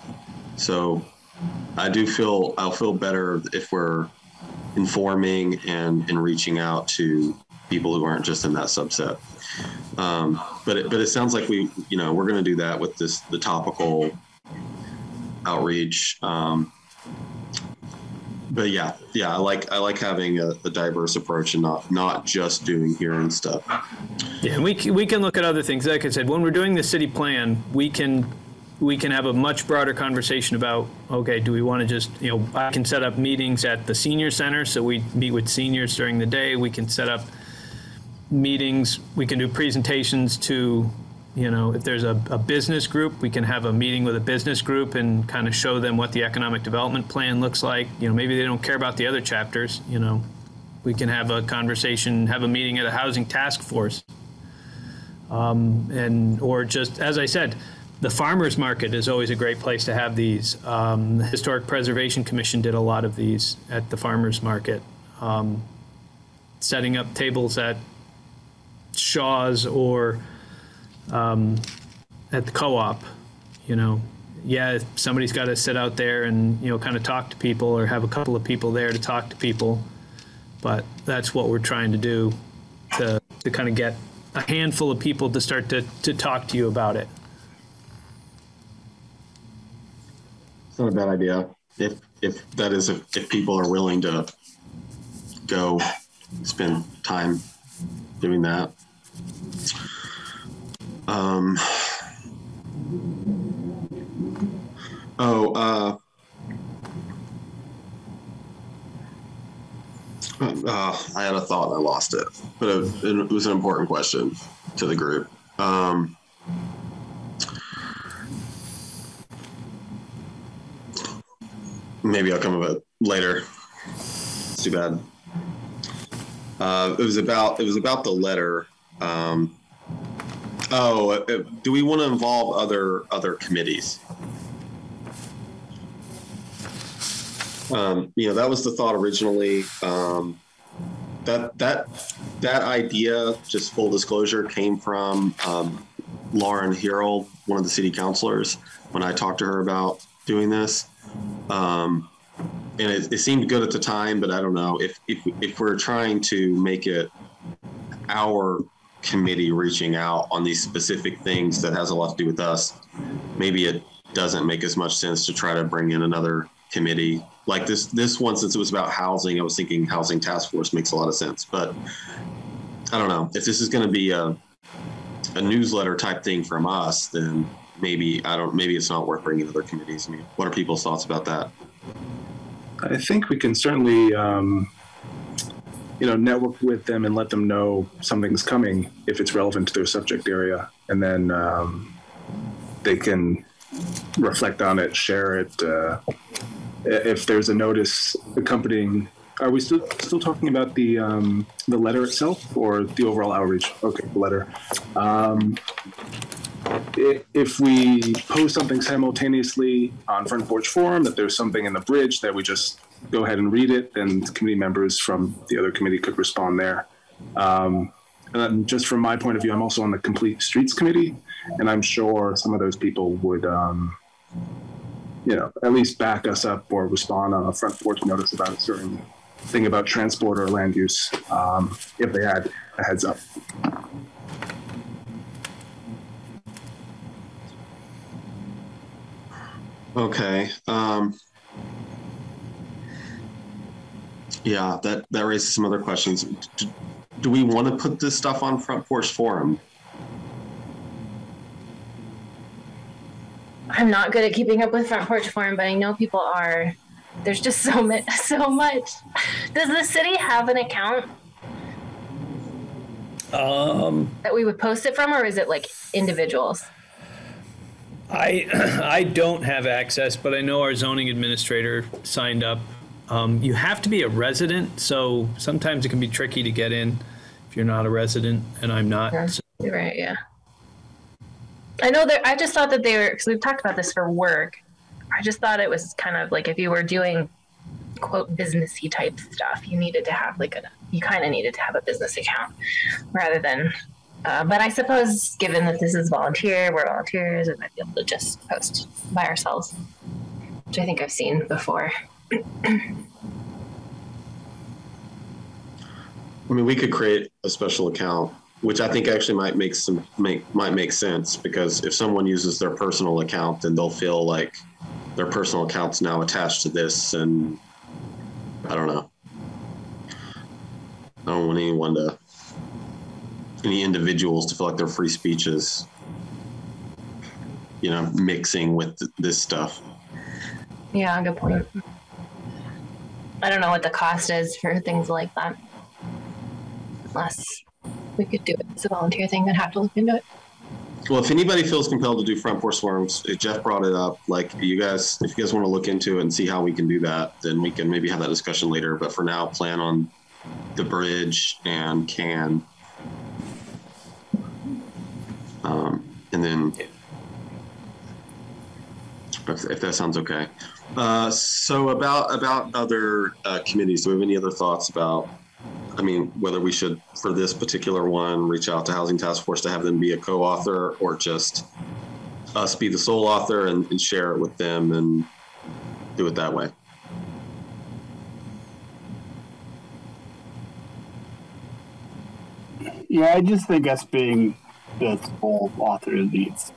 So I do feel I'll feel better if we're informing and, and reaching out to people who aren't just in that subset. Um, but it, but it sounds like we you know we're going to do that with this the topical outreach. Um, but yeah, yeah, I like I like having a, a diverse approach and not not just doing hearing stuff. Yeah, we we can look at other things. Like I said, when we're doing the city plan, we can we can have a much broader conversation about okay, do we want to just you know I can set up meetings at the senior center so we meet with seniors during the day. We can set up meetings. We can do presentations to you know if there's a, a business group, we can have a meeting with a business group and kind of show them what the economic development plan looks like. You know, maybe they don't care about the other chapters. You know, we can have a conversation, have a meeting at a housing task force um, and or just as I said, the farmers market is always a great place to have these. Um, the Historic Preservation Commission did a lot of these at the farmers market, um, setting up tables at Shaw's or um, at the co-op. You know, yeah, somebody's got to sit out there and you know kind of talk to people or have a couple of people there to talk to people. But that's what we're trying to do to to kind of get a handful of people to start to, to talk to you about it. Not a bad idea. If if that is if, if people are willing to go spend time doing that. Um oh uh uh, I had a thought and I lost it, but it, it was an important question to the group. Um, maybe I'll come up with it later. It's too bad. Uh, it was about it was about the letter. Um, oh, uh, do we want to involve other other committees? Um, you know, that was the thought originally. Um, that that that idea, just full disclosure, came from um, Lauren Hierl, one of the city councilors, when I talked to her about doing this. Um, and it, it seemed good at the time, but I don't know. If, if if we're trying to make it our committee reaching out on these specific things that has a lot to do with us, maybe it doesn't make as much sense to try to bring in another committee. Like this this one since it was about housing i was thinking housing task force makes a lot of sense but i don't know. If this is going to be a, a newsletter type thing from us then maybe i don't maybe it's not worth bringing other communities. i mean what are people's thoughts about that I think we can certainly, um, you know, network with them and let them know something's coming if it's relevant to their subject area, and then um, they can reflect on it, share it. Uh, if there's a notice accompanying, are we still still talking about the um, the letter itself or the overall outreach? Okay, the letter. Um, if we post something simultaneously on Front Porch Forum, that there's something in the bridge that we just go ahead and read it, then committee members from the other committee could respond there. Um, and just from my point of view, I'm also on the Complete Streets Committee, and I'm sure some of those people would, um, you know, at least back us up or respond on a front porch notice about a certain thing about transport or land use um, if they had a heads up. Okay um yeah that that raises some other questions do, do we want to put this stuff on front porch forum I'm not good at keeping up with Front Porch Forum, but I know people are. There's just so much. So much. Does the city have an account Um, that we would post it from, or is it like individuals? I I don't have access, but I know our zoning administrator signed up. Um, you have to be a resident, so sometimes it can be tricky to get in if you're not a resident, and I'm not. Yeah. So- right. Yeah. I know that. I just thought that they were because we've talked about this for work. I just thought it was kind of like if you were doing quote businessy type stuff, you needed to have like a you kind of needed to have a business account rather than. Uh, but I suppose, given that this is volunteer, we're volunteers, we might be able to just post by ourselves, which I think I've seen before. I mean, we could create a special account, which I think actually might make some make might make sense because if someone uses their personal account, then they'll feel like their personal account's now attached to this, and I don't know. I don't want anyone to, any individuals to feel like their free speech is, you know, mixing with th- this stuff. Yeah, good point. I don't know what the cost is for things like that. Unless we could do it as a volunteer thing, I'd have to look into it. Well, if anybody feels compelled to do front porch forums, if Jeff brought it up. Like you guys, if you guys want to look into it and see how we can do that, then we can maybe have that discussion later. But for now, plan on the bridge and can. Um, and then, if, if that sounds okay. Uh, so about about other uh, committees, do we have any other thoughts about? I mean, whether we should, for this particular one, reach out to Housing Task Force to have them be a co-author, or just us be the sole author and, and share it with them and do it that way. Yeah, I just think us being full author these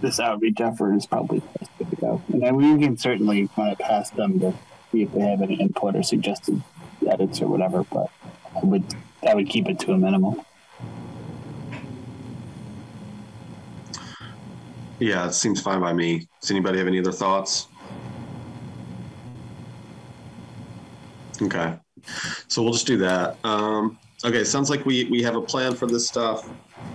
this outreach effort is probably the best way to go. And then we can certainly kind of pass them to see if they have any input or suggested edits or whatever, but I would I would keep it to a minimum. Yeah, it seems fine by me. Does anybody have any other thoughts? Okay, so we'll just do that. Um, okay, sounds like we we have a plan for this stuff.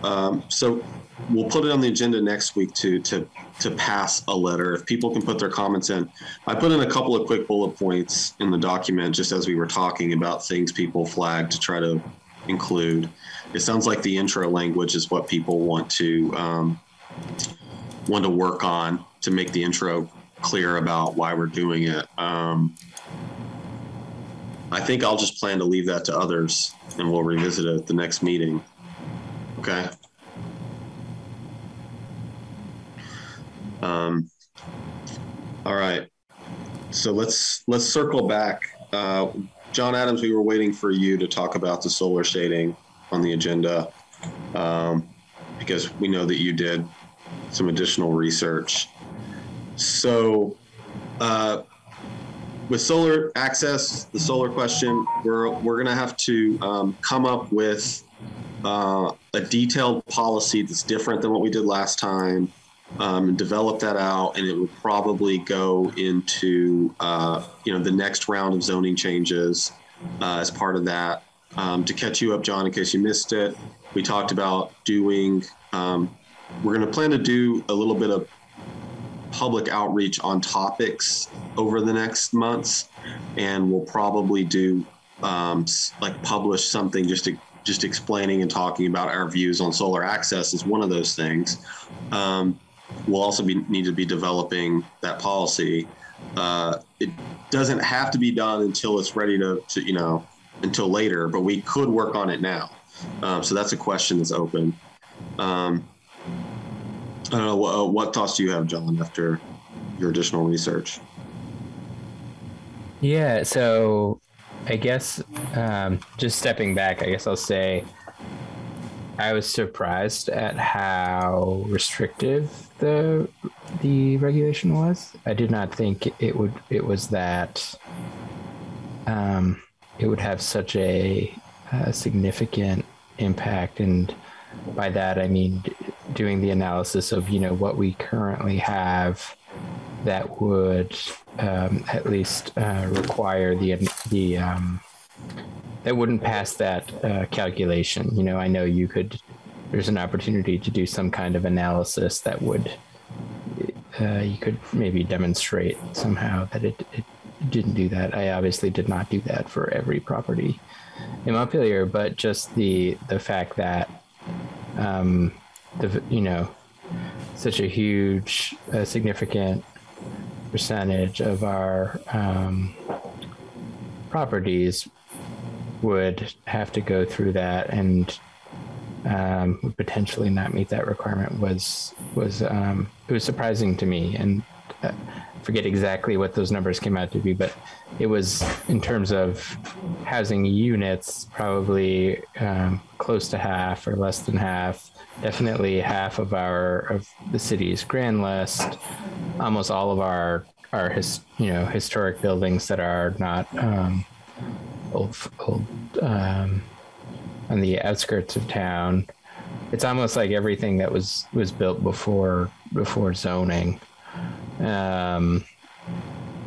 Um, so we'll put it on the agenda next week to to to pass a letter. If people can put their comments in, I put in a couple of quick bullet points in the document just as we were talking about things people flagged to try to include. It sounds like the intro language is what people want to um, want to work on to make the intro clear about why we're doing it. Um, I think I'll just plan to leave that to others, and we'll revisit it at the next meeting. Okay. Um, all right. So let's let's circle back. Uh, John Adams, we were waiting for you to talk about the solar shading on the agenda um, because we know that you did some additional research. So, uh, with solar access, the solar question, we're we're gonna have to um, come up with uh, a detailed policy that's different than what we did last time um, and develop that out, and it would probably go into uh, you know the next round of zoning changes uh, as part of that. Um, to catch you up, John, in case you missed it, we talked about doing. Um, we're going to plan to do a little bit of public outreach on topics over the next months, and we'll probably do um, like publish something just to just explaining and talking about our views on solar access is one of those things. Um, we'll also be need to be developing that policy. Uh, it doesn't have to be done until it's ready to, to you know, until later, but we could work on it now. Um, so that's a question that's open. Um, I don't know what, what thoughts do you have, John, after your additional research? Yeah, so I guess um, just stepping back, I guess I'll say I was surprised at how restrictive the the regulation was. I did not think it would it was that um, it would have such a, a significant impact, and by that I mean doing the analysis of you know what we currently have that would um, at least uh, require the the um, that wouldn't pass that uh, calculation. You know, I know you could. There's an opportunity to do some kind of analysis that would uh, you could maybe demonstrate somehow that it, it didn't do that. I obviously did not do that for every property in Montpelier, but just the the fact that um, the you know such a huge, uh, significant percentage of our um, properties would have to go through that and um, potentially not meet that requirement was was um, it was surprising to me and uh, forget exactly what those numbers came out to be but it was in terms of housing units probably um, close to half or less than half definitely half of our of the city's grand list almost all of our are his you know historic buildings that are not um, old old um, on the outskirts of town. It's almost like everything that was was built before before zoning, um,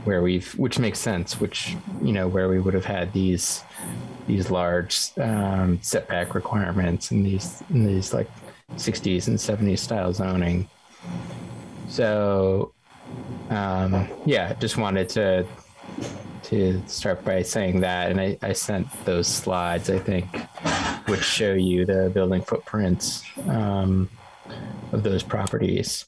where we've which makes sense, which you know where we would have had these these large um, setback requirements and these and these like 60s and 70s style zoning. So um, yeah, just wanted to to start by saying that, and I, I sent those slides. I think which show you the building footprints um, of those properties.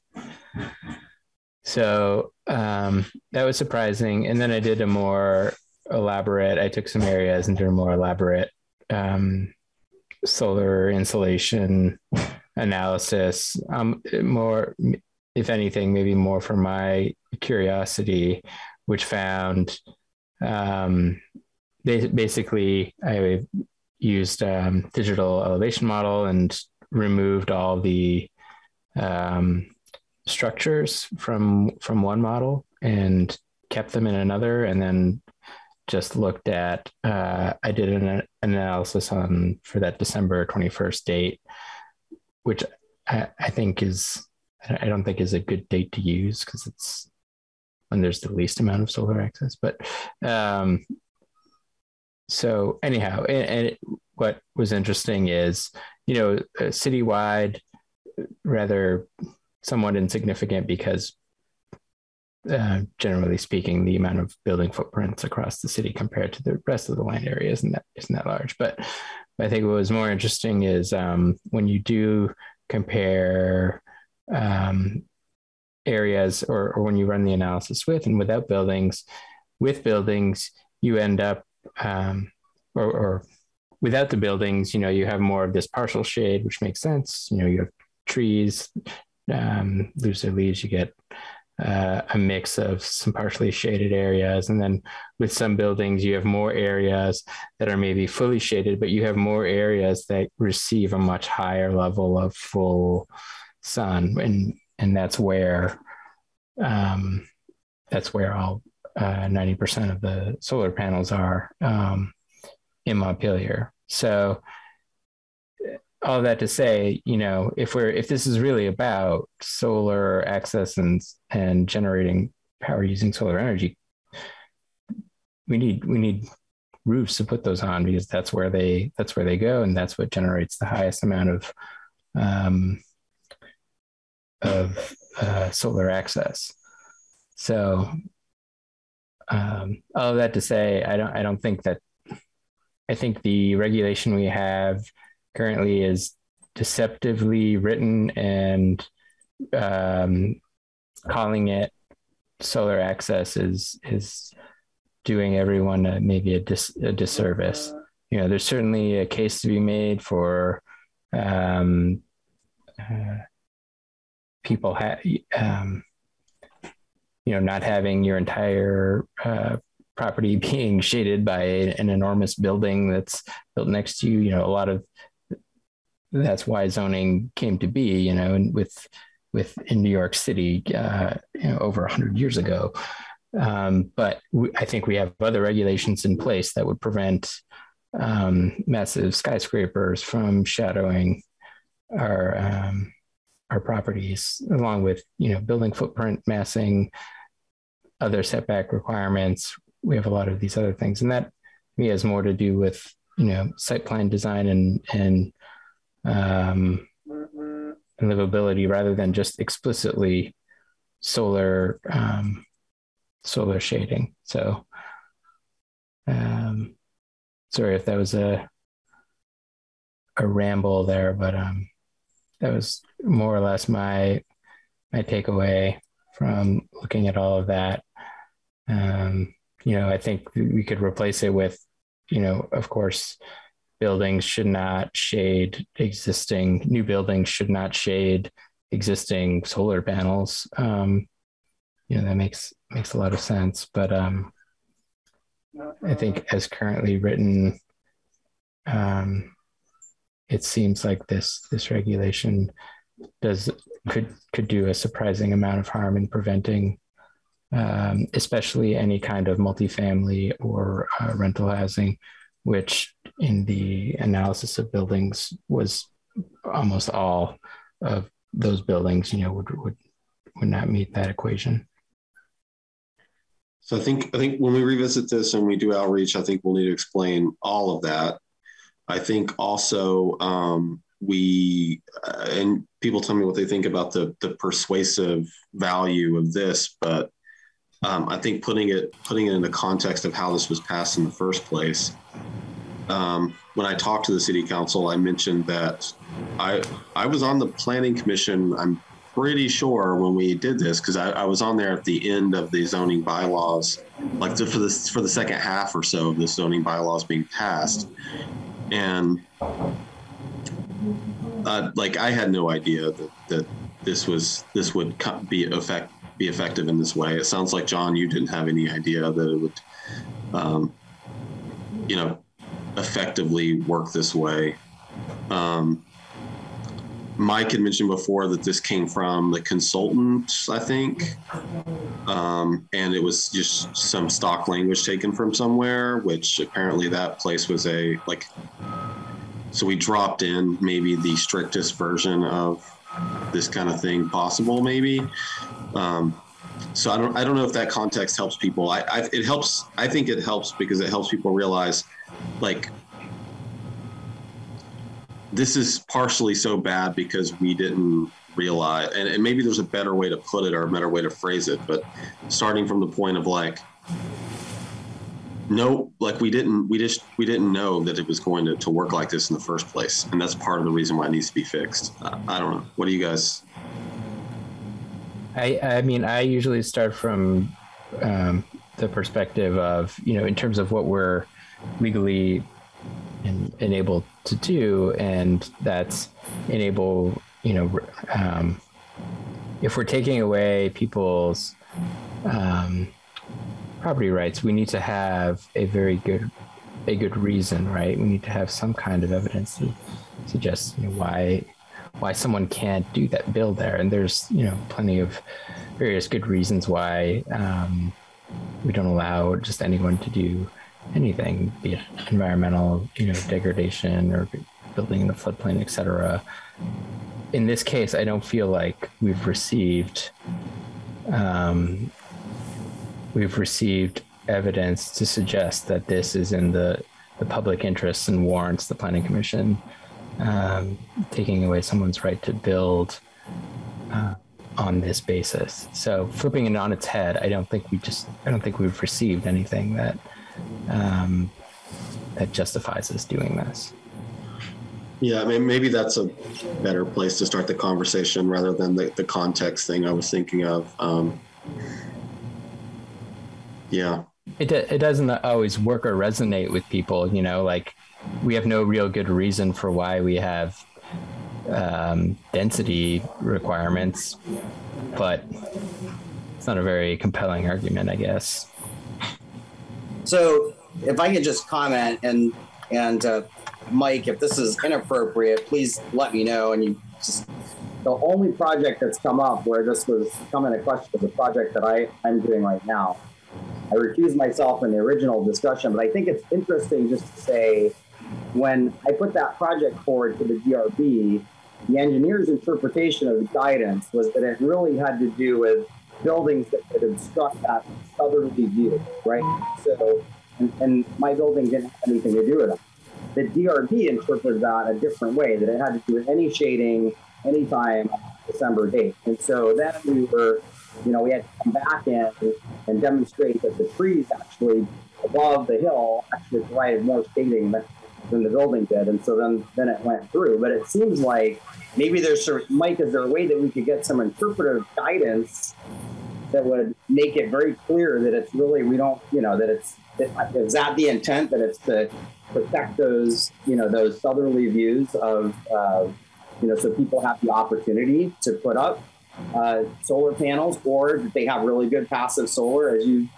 So um, that was surprising, and then I did a more elaborate. I took some areas and did a more elaborate um, solar insolation analysis. Um, more, if anything, maybe more for my curiosity, which found um, basically I used um, digital elevation model and removed all the um, structures from from one model and kept them in another, and then just looked at. Uh, I did an, analysis on for that December twenty first date, which I, I think is I don't think is a good date to use because it's when there's the least amount of solar access. But um, so anyhow, and, and it, what was interesting is you know citywide, rather somewhat insignificant because uh, generally speaking, the amount of building footprints across the city compared to the rest of the land area isn't that isn't that large. But I think what was more interesting is um, when you do compare um, areas or, or when you run the analysis with and without buildings, with buildings, you end up, um, or, or without the buildings, you know, you have more of this partial shade, which makes sense. You know, you have trees, um, lose their leaves, you get uh, a mix of some partially shaded areas. And then with some buildings, you have more areas that are maybe fully shaded, but you have more areas that receive a much higher level of full sun. And and that's where um, that's where all uh, ninety percent of the solar panels are um, in Montpelier. So all that to say, you know, if we're if this is really about solar access and and generating power using solar energy, we need we need roofs to put those on because that's where they that's where they go and that's what generates the highest amount of um, of uh, solar access. So, um, all that to say, I don't I don't think that I think the regulation we have currently is deceptively written and um, calling it solar access is is doing everyone a, maybe a, dis, a disservice. You know, there's certainly a case to be made for um, uh, people have um, you know not having your entire uh, property being shaded by an enormous building that's built next to you you know a lot of that's why zoning came to be you know and with with in new york city uh, you know over 100 years ago um, but we, i think we have other regulations in place that would prevent um, massive skyscrapers from shadowing our um, our properties, along with you know building footprint massing, other setback requirements. We have a lot of these other things, and that me has more to do with you know site plan design and and um, and livability rather than just explicitly solar um, solar shading. So, um, sorry if that was a a ramble there, but um, that was more or less my my takeaway from looking at all of that. Um, you know, I think we could replace it with, you know, of course, buildings should not shade existing new buildings should not shade existing solar panels. Um, you know, that makes makes a lot of sense. But um, I think as currently written, um, it seems like this this regulation does could could do a surprising amount of harm in preventing um, especially any kind of multifamily or uh, rental housing, which in the analysis of buildings was almost all of those buildings, you know, would would would not meet that equation. So I think I think when we revisit this and we do outreach, I think we'll need to explain all of that. I think also um, we uh, and people tell me what they think about the the persuasive value of this, but um, I think putting it putting it in the context of how this was passed in the first place. Um, when I talked to the city council, I mentioned that I I was on the planning commission. I'm pretty sure when we did this because I, I, was on there at the end of the zoning bylaws, like the, for the for the second half or so of the zoning bylaws being passed, and uh, like I had no idea that that this was this would be effect be effective in this way. It sounds like John, you didn't have any idea that it would, um, you know, effectively work this way. Um, Mike had mentioned before that this came from the consultants, I think, um, and it was just some stock language taken from somewhere, which apparently that place was a like. So we dropped in maybe the strictest version of this kind of thing possible, maybe. Um, so I don't I don't know if that context helps people. I, I it helps. I think it helps because it helps people realize, like, this is partially so bad because we didn't realize, and, and maybe there's a better way to put it or a better way to phrase it. But starting from the point of like, no, like we didn't, we just we didn't know that it was going to, to work like this in the first place, and that's part of the reason why it needs to be fixed. I, I don't know. What do you guys I, I mean, I usually start from um, the perspective of, you know, in terms of what we're legally enabled to do, and that's enable, you know, um, if we're taking away people's um, property rights, we need to have a very good a good reason, right? We need to have some kind of evidence to suggest you know, why why someone can't do that build there. And there's you know plenty of various good reasons why um, we don't allow just anyone to do anything, be it environmental you know degradation or building in the floodplain, etc. In this case, I don't feel like we've received um, we've received evidence to suggest that this is in the the public interest and warrants the planning commission um, taking away someone's right to build uh, on this basis. So flipping it on its head, I don't think we just I don't think we've received anything that um, that justifies us doing this. Yeah, I mean, maybe that's a better place to start the conversation rather than the, the context thing I was thinking of. Um, yeah. It, it doesn't always work or resonate with people, you know, like we have no real good reason for why we have um, density requirements, but it's not a very compelling argument, I guess. So, if I could just comment and and uh, Mike, if this is inappropriate, please let me know. And you just the only project that's come up where this was coming into question is the project that I I'm doing right now. I recused myself in the original discussion, but I think it's interesting just to say when I put that project forward to the DRB, the engineer's interpretation of the guidance was that it really had to do with buildings that could obstruct that southerly view, right? So, and, and my building didn't have anything to do with that. The DRB interpreted that a different way, that it had to do with any shading anytime December date. And so then we were, you know, we had to come back in and demonstrate that the trees actually above the hill actually provided more shading than than the building did, and so then then it went through. But it seems like maybe there's Mike, is there a way that we could get some interpretive guidance that would make it very clear that it's really we don't you know that it's is that the intent that it's to protect those you know those southerly views of uh, you know so people have the opportunity to put up uh, solar panels or that they have really good passive solar as you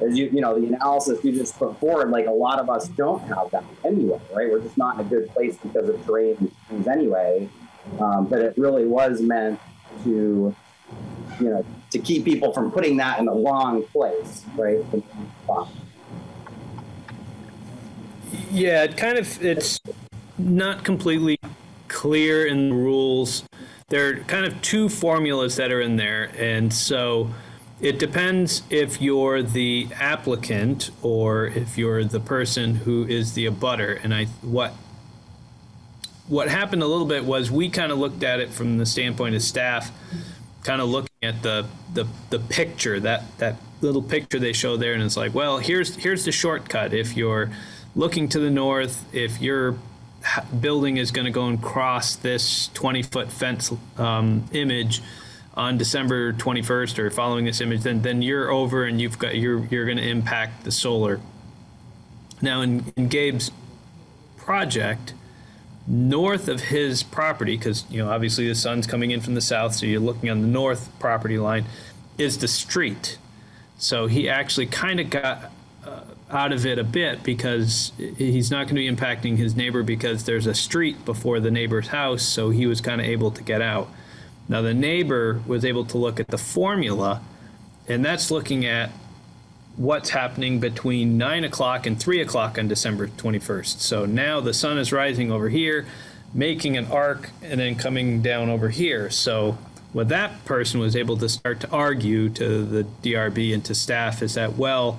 as you you know the analysis you just put forward like a lot of us don't have that anyway right we're just not in a good place because of terrain things anyway um, but it really was meant to you know to keep people from putting that in the wrong place, right? Yeah, it kind of it's not completely clear in the rules. There are kind of two formulas that are in there, and so it depends if you're the applicant or if you're the person who is the abutter. And I what what happened a little bit was we kind of looked at it from the standpoint of staff, kind of looking at the the the picture that that little picture they show there, and it's like, well, here's here's the shortcut. If you're looking to the north, if your building is going to go and cross this 20 foot fence um, image on December 21st or following this image, then then you're over and you've got you're you're going to impact the solar. Now in, in Gabe's project, north of his property, because you know obviously the sun's coming in from the south, so you're looking on the north property line, is the street. So he actually kind of got uh, out of it a bit because he's not going to be impacting his neighbor because there's a street before the neighbor's house, so he was kind of able to get out. Now the neighbor was able to look at the formula, and that's looking at what's happening between 9 o'clock and 3 o'clock on December 21st. So now the sun is rising over here, making an arc, and then coming down over here. So what that person was able to start to argue to the DRB and to staff is that, well,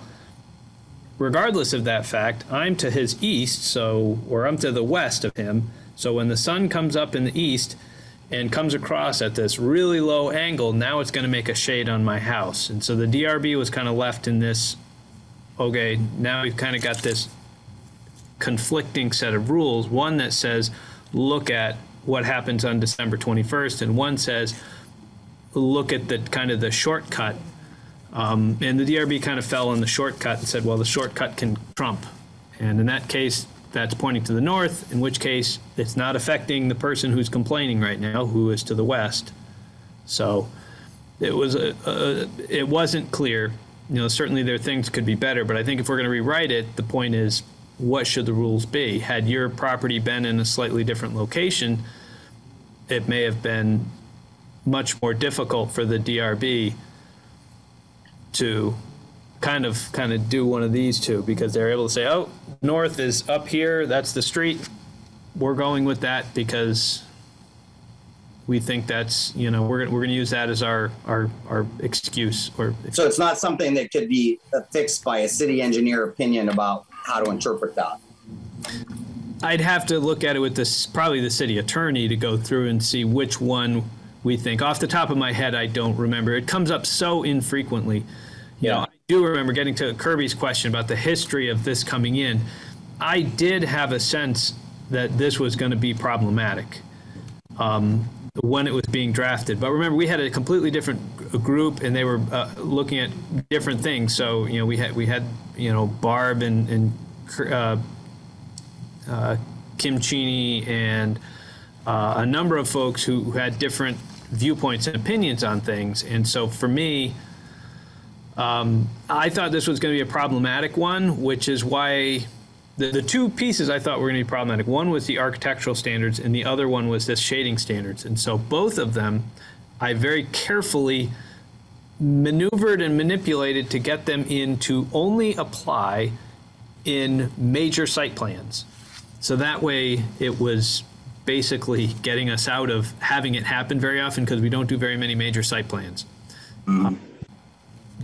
regardless of that fact, I'm to his east, so or I'm to the west of him. So when the sun comes up in the east and comes across at this really low angle, now it's going to make a shade on my house. And so the DRB was kind of left in this okay, now we've kind of got this conflicting set of rules. One that says look at what happens on December 21st, and one says look at the kind of the shortcut. Um, and the DRB kind of fell on the shortcut and said, well, the shortcut can trump. And in that case, that's pointing to the north, in which case it's not affecting the person who's complaining right now, who is to the west. So it was a, a it wasn't clear. You know, certainly there things could be better, but I think if we're going to rewrite it, the point is, what should the rules be? Had your property been in a slightly different location, it may have been much more difficult for the DRB to kind of kind of do one of these two because they're able to say, oh, north is up here, that's the street. We're going with that because we think that's you know we're we're going to use that as our our our excuse or So it's not something that could be fixed by a city engineer opinion about how to interpret that. I'd have to look at it with this probably the city attorney to go through and see which one we think. Off the top of my head, I don't remember. It comes up so infrequently. You know, I do remember getting to Kirby's question about the history of this coming in. I did have a sense that this was going to be problematic um, when it was being drafted. But remember, we had a completely different group, and they were uh, looking at different things. So you know, we had we had you know Barb and and uh, uh, Kim Cheney and uh, a number of folks who, who had different viewpoints and opinions on things. And so for me, um, I thought this was going to be a problematic one, which is why the, the two pieces I thought were going to be problematic. One was the architectural standards, and the other one was this shading standards. And so both of them, I very carefully maneuvered and manipulated to get them in to only apply in major site plans. So that way it was basically getting us out of having it happen very often because we don't do very many major site plans. Um,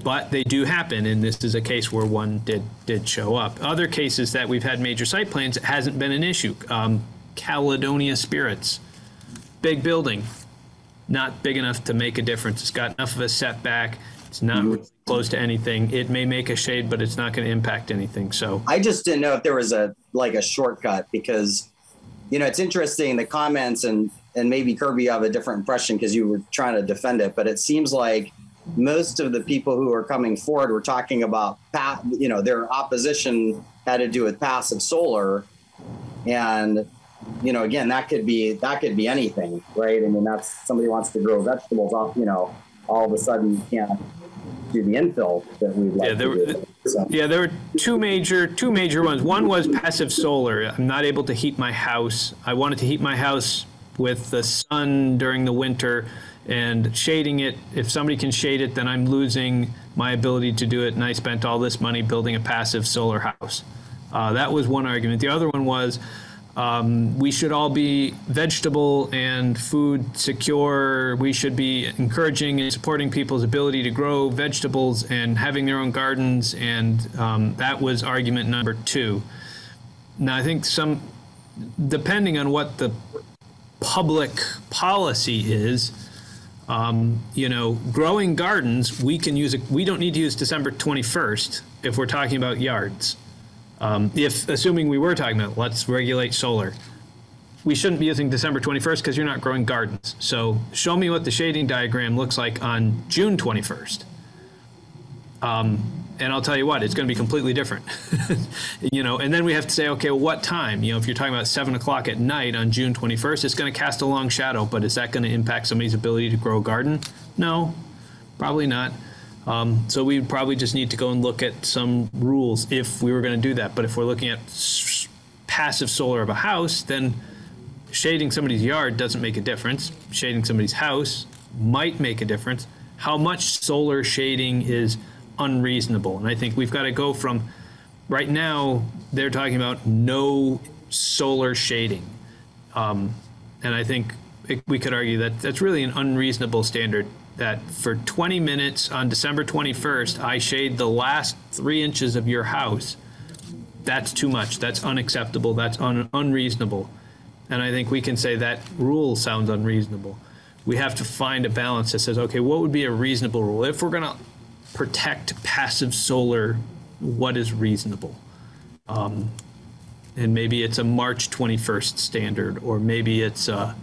but they do happen, and this is a case where one did did show up. Other cases that we've had major site plans, it hasn't been an issue. Um, Caledonia Spirits, big building, not big enough to make a difference. It's got enough of a setback. It's not really close to anything. It may make a shade, but it's not going to impact anything. So I just didn't know if there was a like a shortcut because you know it's interesting the comments and and maybe Kirby you have a different impression because you were trying to defend it, but it seems like most of the people who are coming forward were talking about you know their opposition had to do with passive solar and you know again that could be that could be anything right i mean that's somebody wants to grow vegetables off you know all of a sudden you can't do the infill that we'd like Yeah, there to were- do. So- Yeah, there were two major two major ones. One was passive solar. I'm not able to heat my house. I wanted to heat my house with the sun during the winter, And shading it, if somebody can shade it, then I'm losing my ability to do it. And I spent all this money building a passive solar house. Uh, that was one argument. The other one was um, we should all be vegetable and food secure. We should be encouraging and supporting people's ability to grow vegetables and having their own gardens. And um, that was argument number two. Now, I think some, depending on what the public policy is, um, you know, growing gardens, we can use, a, we don't need to use December 21st if we're talking about yards. Um, if, assuming we were talking about, let's regulate solar, we shouldn't be using December 21st because you're not growing gardens. So show me what the shading diagram looks like on June 21st. Um, and I'll tell you what, it's going to be completely different. you know, and then we have to say, okay, well, what time? You know, if you're talking about seven o'clock at night on June 21st, it's going to cast a long shadow, but is that going to impact somebody's ability to grow a garden? No, probably not. Um, so we probably just need to go and look at some rules if we were going to do that. But if we're looking at s- passive solar of a house, then shading somebody's yard doesn't make a difference. Shading somebody's house might make a difference. How much solar shading is unreasonable? And I think we've got to go from right now, they're talking about no solar shading. Um, and I think it, we could argue that that's really an unreasonable standard. That for 20 minutes on December 21st, I shade the last three inches of your house. That's too much. That's unacceptable. That's un, unreasonable. And I think we can say that rule sounds unreasonable. We have to find a balance that says, okay, what would be a reasonable rule? If we're going to protect passive solar, what is reasonable? Um, and maybe it's a March 21st standard, or maybe it's, uh,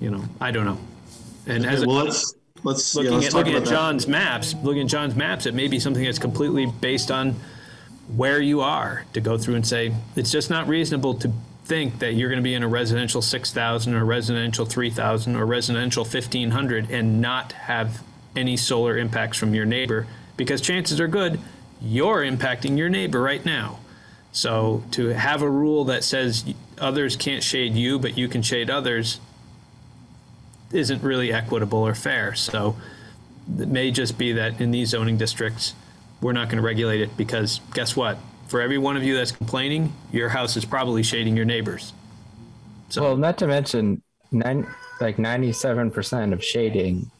you know, I don't know. And as a, well, let's let's yeah, looking let's at looking at that. John's maps, looking at John's maps, it may be something that's completely based on where you are to go through and say it's just not reasonable to think that you're going to be in a residential 6000 or residential 3000 or residential 1500 and not have any solar impacts from your neighbor because chances are good you're impacting your neighbor right now. So to have a rule that says others can't shade you but you can shade others isn't really equitable or fair. So it may just be that in these zoning districts we're not going to regulate it because guess what? For every one of you that's complaining your house is probably shading your neighbors. So Well, not to mention, nine, like 97% of shading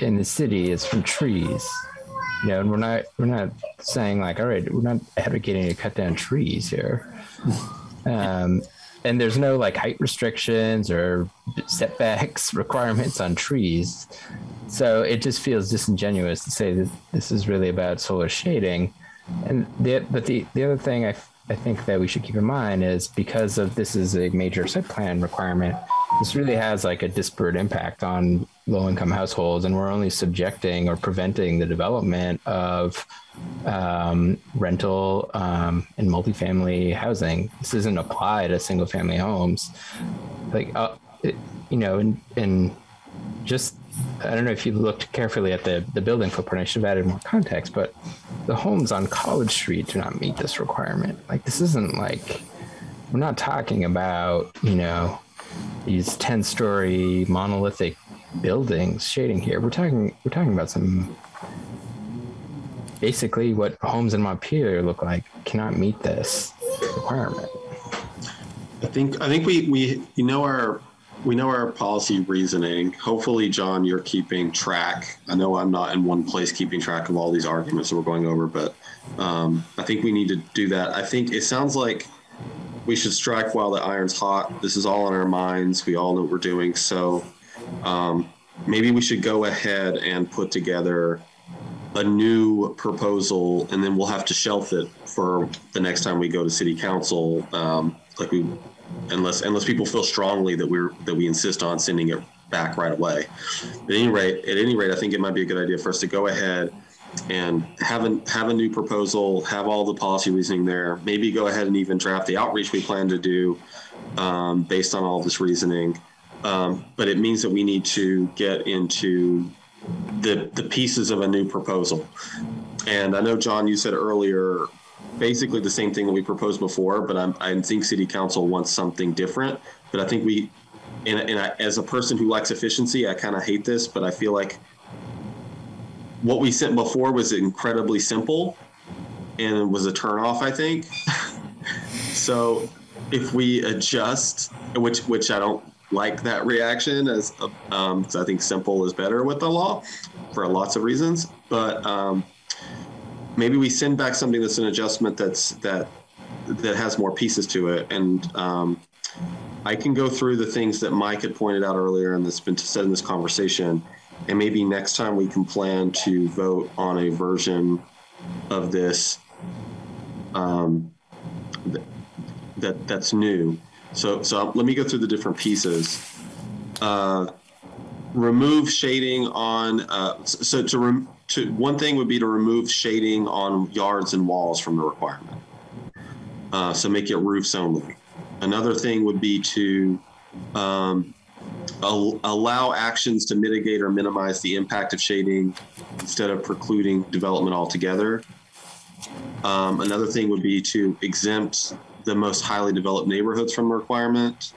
in the city is from trees. You know, and we're not we're not saying like, all right, we're not advocating to cut down trees here. Um, and there's no like height restrictions or setbacks requirements on trees. So it just feels disingenuous to say that this is really about solar shading. And the but the the other thing I I think that we should keep in mind is because of this is a major site plan requirement, this really has like a disparate impact on low income households, and we're only subjecting or preventing the development of um, rental um, and multifamily housing. This doesn't apply to single family homes. Like, uh, it, you know, and, and just I don't know if you looked carefully at the, the building footprint. I should have added more context, but the homes on College Street do not meet this requirement. Like this isn't like we're not talking about you know these ten story monolithic buildings shading here. We're talking we're talking about some basically what homes in Montpelier look like cannot meet this requirement. I think I think we we you know our we know our policy reasoning. Hopefully, John, you're keeping track. I know I'm not in one place keeping track of all these arguments that we're going over, but um, I think we need to do that. I think it sounds like we should strike while the iron's hot. This is all in our minds. We all know what we're doing. So um, maybe we should go ahead and put together a new proposal, and then we'll have to shelf it for the next time we go to city council. Um, like we unless unless people feel strongly that we're that we insist on sending it back right away. At any rate, at any rate, I think it might be a good idea for us to go ahead and have a have a new proposal, have all the policy reasoning there. Maybe go ahead and even draft the outreach we plan to do um, based on all this reasoning. Um, but it means that we need to get into the the pieces of a new proposal. And I know John, you said earlier basically the same thing that we proposed before, but I'm, I think City Council wants something different. But I think we and, and I, as a person who likes efficiency, I kind of hate this, but I feel like what we sent before was incredibly simple and it was a turnoff, I think. so if we adjust, which which I don't like that reaction as um, I think simple is better with the law for lots of reasons, but um, maybe we send back something that's an adjustment that's that that has more pieces to it and um, I can go through the things that Mike had pointed out earlier and that's been said in this conversation. And maybe next time we can plan to vote on a version of this um, th- that that's new. So, so let me go through the different pieces. Uh, remove shading on. Uh, so to, rem- to one thing would be to remove shading on yards and walls from the requirement. Uh, so make it roofs only. Another thing would be to um, al- allow actions to mitigate or minimize the impact of shading instead of precluding development altogether. Um, another thing would be to exempt the most highly developed neighborhoods from the requirement.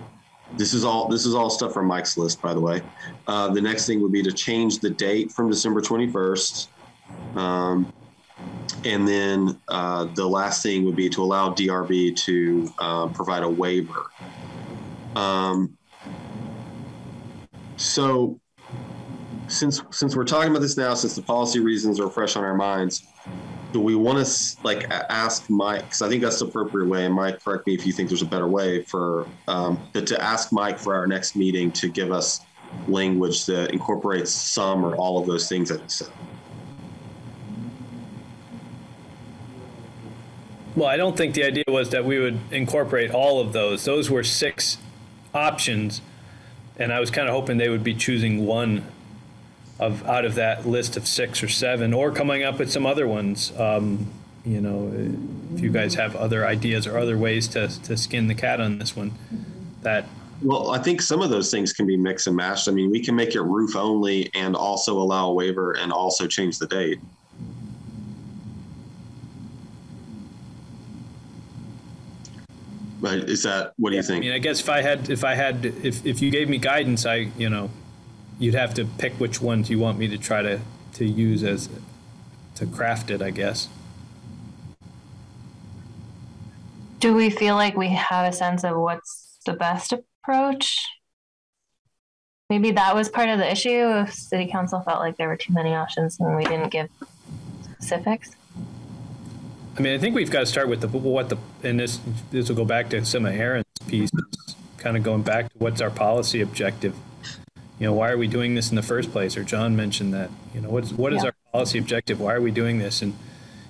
This is all this is all stuff from Mike's list, by the way. Uh, the next thing would be to change the date from December 21st. Um, and then uh, the last thing would be to allow DRB to uh, provide a waiver. Um, so, since since we're talking about this now, since the policy reasons are fresh on our minds, do we want to like ask Mike? Because I think that's the appropriate way. And Mike, correct me if you think there's a better way for, um, but to ask Mike for our next meeting to give us language that incorporates some or all of those things that he said. Well, I don't think the idea was that we would incorporate all of those. Those were six options, and I was kind of hoping they would be choosing one of out of that list of six or seven, or coming up with some other ones. Um, you know, if you guys have other ideas or other ways to to skin the cat on this one, that Well, I think some of those things can be mixed and matched. I mean, we can make it roof only and also allow a waiver and also change the date. But is that, what do you think? I mean, I guess if I had if I had if if you gave me guidance, I you know, you'd have to pick which ones you want me to try to to use as to craft it. I guess. Do we feel like we have a sense of what's the best approach? Maybe that was part of the issue. If city council felt like there were too many options and we didn't give specifics. I mean, I think we've got to start with the what the and this this will go back to some of Aaron's pieces, kind of going back to what's our policy objective. You know, why are we doing this in the first place? Or John mentioned that. You know, what's what is Yeah. our policy objective? Why are we doing this? And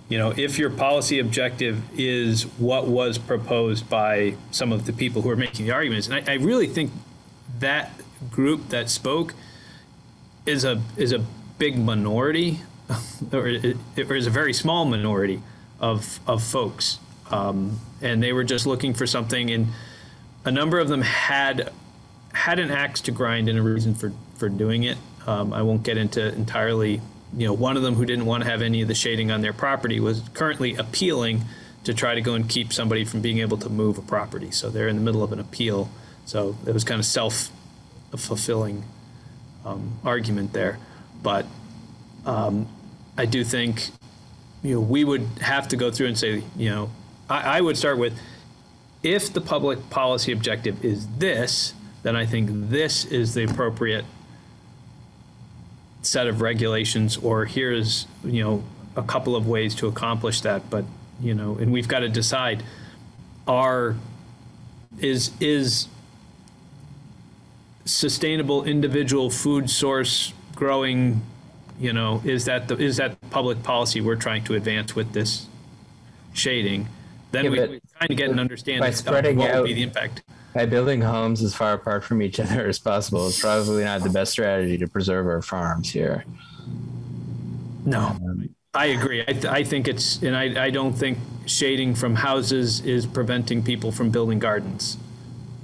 you know, if your policy objective is what was proposed by some of the people who are making the arguments, and I, I really think that group that spoke is a is a big minority, or, it, or is a very small minority of of folks, um, and they were just looking for something. And a number of them had had an axe to grind and a reason for for doing it. Um, I won't get into entirely. You know, one of them who didn't want to have any of the shading on their property was currently appealing to try to go and keep somebody from being able to move a property. So they're in the middle of an appeal. So it was kind of self fulfilling um, argument there. But um, I do think, you know, we would have to go through and say, you know, I, I would start with if the public policy objective is this, then I think this is the appropriate set of regulations, or here's, you know, a couple of ways to accomplish that. But, you know, and we've got to decide are, is, is sustainable individual food source growing, you know, is that the, is that public policy we're trying to advance with this shading? Then Yeah, we, but we kind of get an understanding by of spreading what would out- be the impact. By building homes as far apart from each other as possible is probably not the best strategy to preserve our farms here. No, I agree. I, th- I think it's, and I, I don't think shading from houses is preventing people from building gardens.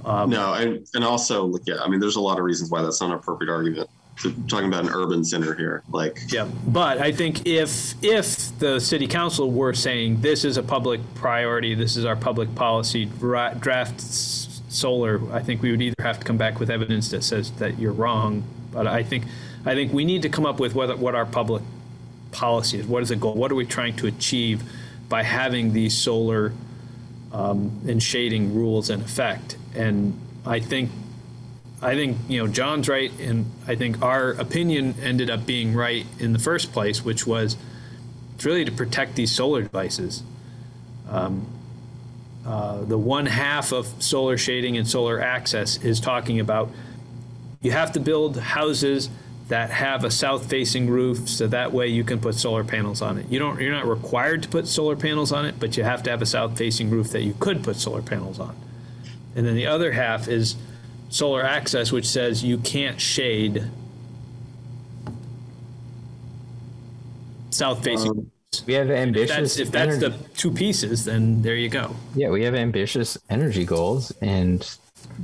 Um, no, and, and also, look, yeah, I mean, there's a lot of reasons why that's not an appropriate argument. Talking about an urban center here, like, Yeah, but I think if, if the city council were saying, this is a public priority, this is our public policy, dra- draft solar, I think we would either have to come back with evidence that says that you're wrong, but I think, I think we need to come up with what, what our public policy is. What is the goal? What are we trying to achieve by having these solar um, and shading rules in effect? And I think, I think, you know, John's right, and I think our opinion ended up being right in the first place, which was it's really to protect these solar devices. Um, uh, the one half of solar shading and solar access is talking about you have to build houses that have a south facing roof so that way you can put solar panels on it. You don't you're not required to put solar panels on it, but you have to have a south facing roof that you could put solar panels on. And then the other half is solar access which says you can't shade south facing Um, We have if ambitious. that's, if that's the two pieces, then there you go. yeah, we have ambitious energy goals, and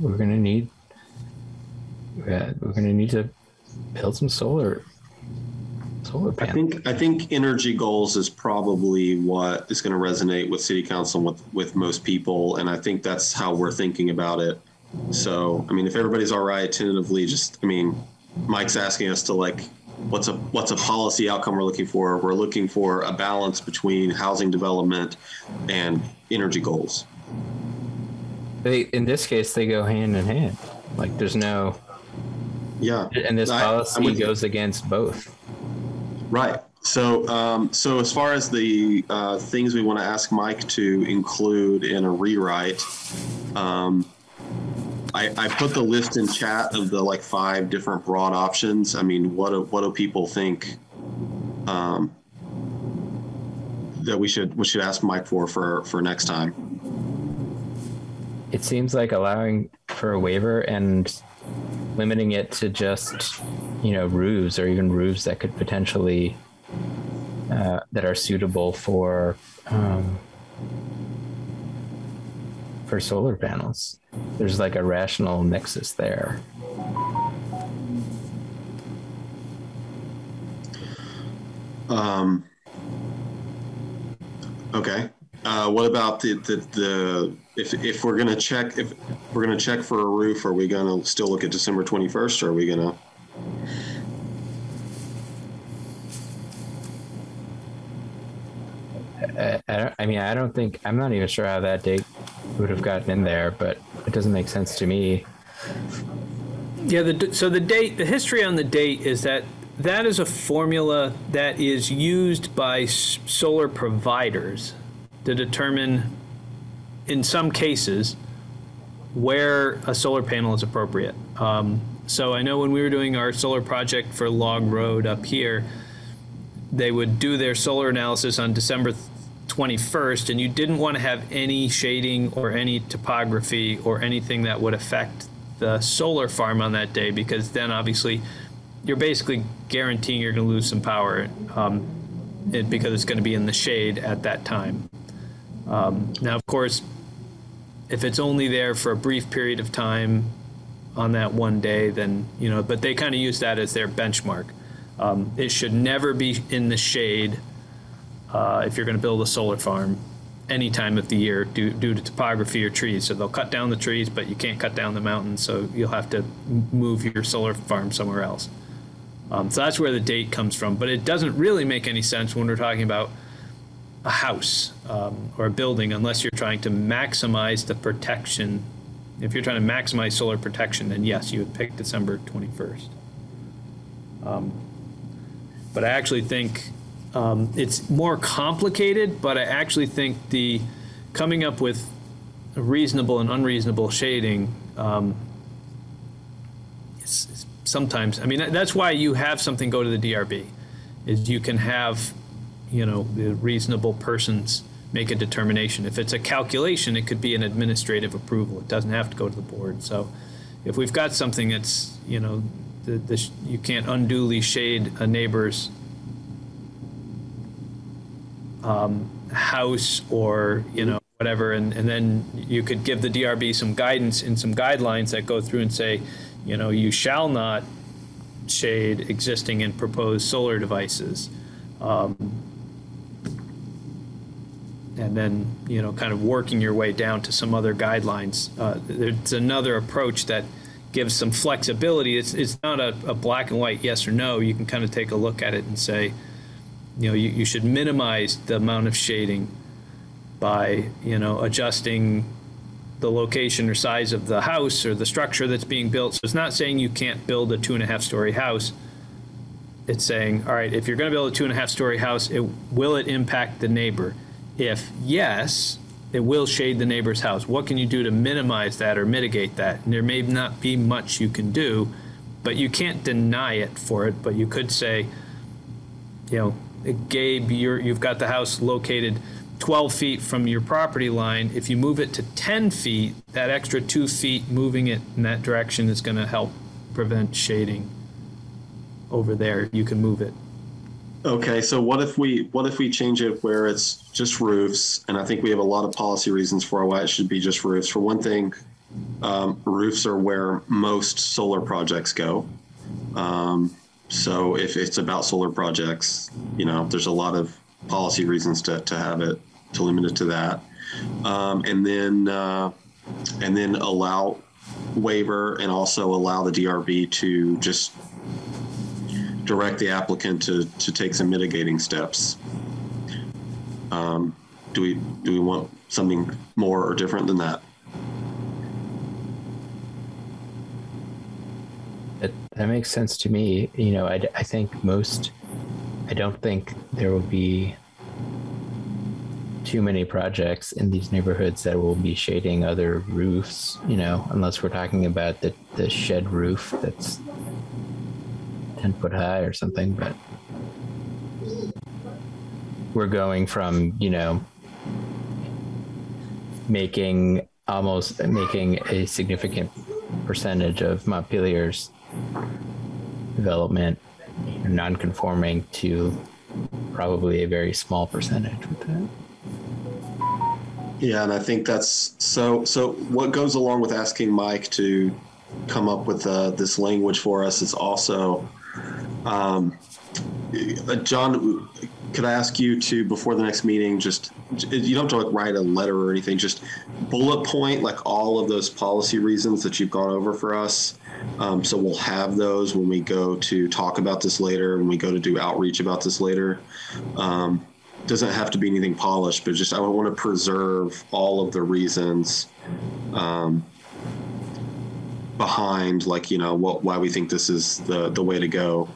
we're gonna need. Uh, we're gonna need to build some solar. Solar panels. I think I think energy goals is probably what is going to resonate with city council and with with most people, and I think that's how we're thinking about it. So, I mean, if everybody's all right, tentatively, just I mean, Mike's asking us to like, what's a what's a policy outcome we're looking for? We're looking for a balance between housing development and energy goals. They, in this case, they go hand in hand. Like, there's no, Yeah, and this I- policy you. goes against both. Right. So, um, so as far as the uh, things we want to ask Mike to include in a rewrite, um, I, I put the list in chat of the like five different broad options. I mean, what do, what do people think um, that we should we should ask Mike for for for next time? It seems like allowing for a waiver and limiting it to just, you know, roofs or even roofs that could potentially uh, that are suitable for um, for solar panels. There's like a rational nexus there. Um, okay. Uh, what about the, the, the if, if we're gonna check if we're gonna check for a roof, are we gonna still look at December twenty first, or are we gonna? I, I mean, I don't think I'm not even sure how that date would have gotten in there, but it doesn't make sense to me. Yeah, the, so the date, the history on the date is that that is a formula that is used by solar providers to determine, in some cases, where a solar panel is appropriate. Um, so I know when we were doing our solar project for Log Road up here, they would do their solar analysis on December 21st, and you didn't want to have any shading or any topography or anything that would affect the solar farm on that day, because then obviously you're basically guaranteeing you're going to lose some power um, it, because it's going to be in the shade at that time. Um, now, of course, if it's only there for a brief period of time on that one day, then, you know, but they kind of use that as their benchmark. Um, it should never be in the shade uh, if you're going to build a solar farm any time of the year due, due to topography or trees. So they'll cut down the trees, but you can't cut down the mountains, so you'll have to move your solar farm somewhere else. Um, so that's where the date comes from. But it doesn't really make any sense when we're talking about a house um, or a building unless you're trying to maximize the protection. If you're trying to maximize solar protection, then yes, you would pick December 21st. Um, but I actually think um, it's more complicated, but I actually think the coming up with reasonable and unreasonable shading um, sometimes, I mean, that- that's why you have something go to the DRB, is you can have, you know, the reasonable persons make a determination. If it's a calculation, it could be an administrative approval. It doesn't have to go to the board. So if we've got something that's, you know, the, the, you can't unduly shade a neighbor's um, house or, you know, whatever, and, and then you could give the DRB some guidance and some guidelines that go through and say, you know, you shall not shade existing and proposed solar devices. Um, and then you know kind of working your way down to some other guidelines. Uh, it's another approach that gives some flexibility. It's it's not a, a black and white yes or no. You can kind of take a look at it and say, you know, you, you should minimize the amount of shading by you know adjusting the location or size of the house or the structure that's being built. So it's not saying you can't build a two and a half story house. It's saying, all right, if you're going to build a two and a half story house, it, will it impact the neighbor? If yes, it will shade the neighbor's house. What can you do to minimize that or mitigate that? And there may not be much you can do, but you can't deny it for it. But you could say, you know, Gabe, you've got the house located 12 feet from your property line. If you move it to 10 feet, that extra two feet moving it in that direction is going to help prevent shading over there. You can move it. Okay, so what if we what if we change it where it's just roofs? And I think we have a lot of policy reasons for why it should be just roofs. For one thing, um, roofs are where most solar projects go. Um, so if it's about solar projects, you know, there's a lot of policy reasons to, to have it to limit it to that, um, and then uh, and then allow waiver and also allow the DRB to just direct the applicant to, to take some mitigating steps. Um, do we do we want something more or different than that? That, makes sense to me. You know, I, I think most, I don't think there will be too many projects in these neighborhoods that will be shading other roofs, you know, unless we're talking about the, the shed roof that's 10 foot high or something. But we're going from, you know, making almost making a significant percentage of Montpelier's development non-conforming to probably a very small percentage with that. Yeah, and I think that's so. So what goes along with asking Mike to come up with uh, this language for us is also, um, uh, John. Could I ask you to before the next meeting, just you don't have to like write a letter or anything, just bullet point like all of those policy reasons that you've gone over for us. Um, so we'll have those when we go to talk about this later, when we go to do outreach about this later. Um, doesn't have to be anything polished, but just I want to preserve all of the reasons um, behind, like you know, what why we think this is the the way to go.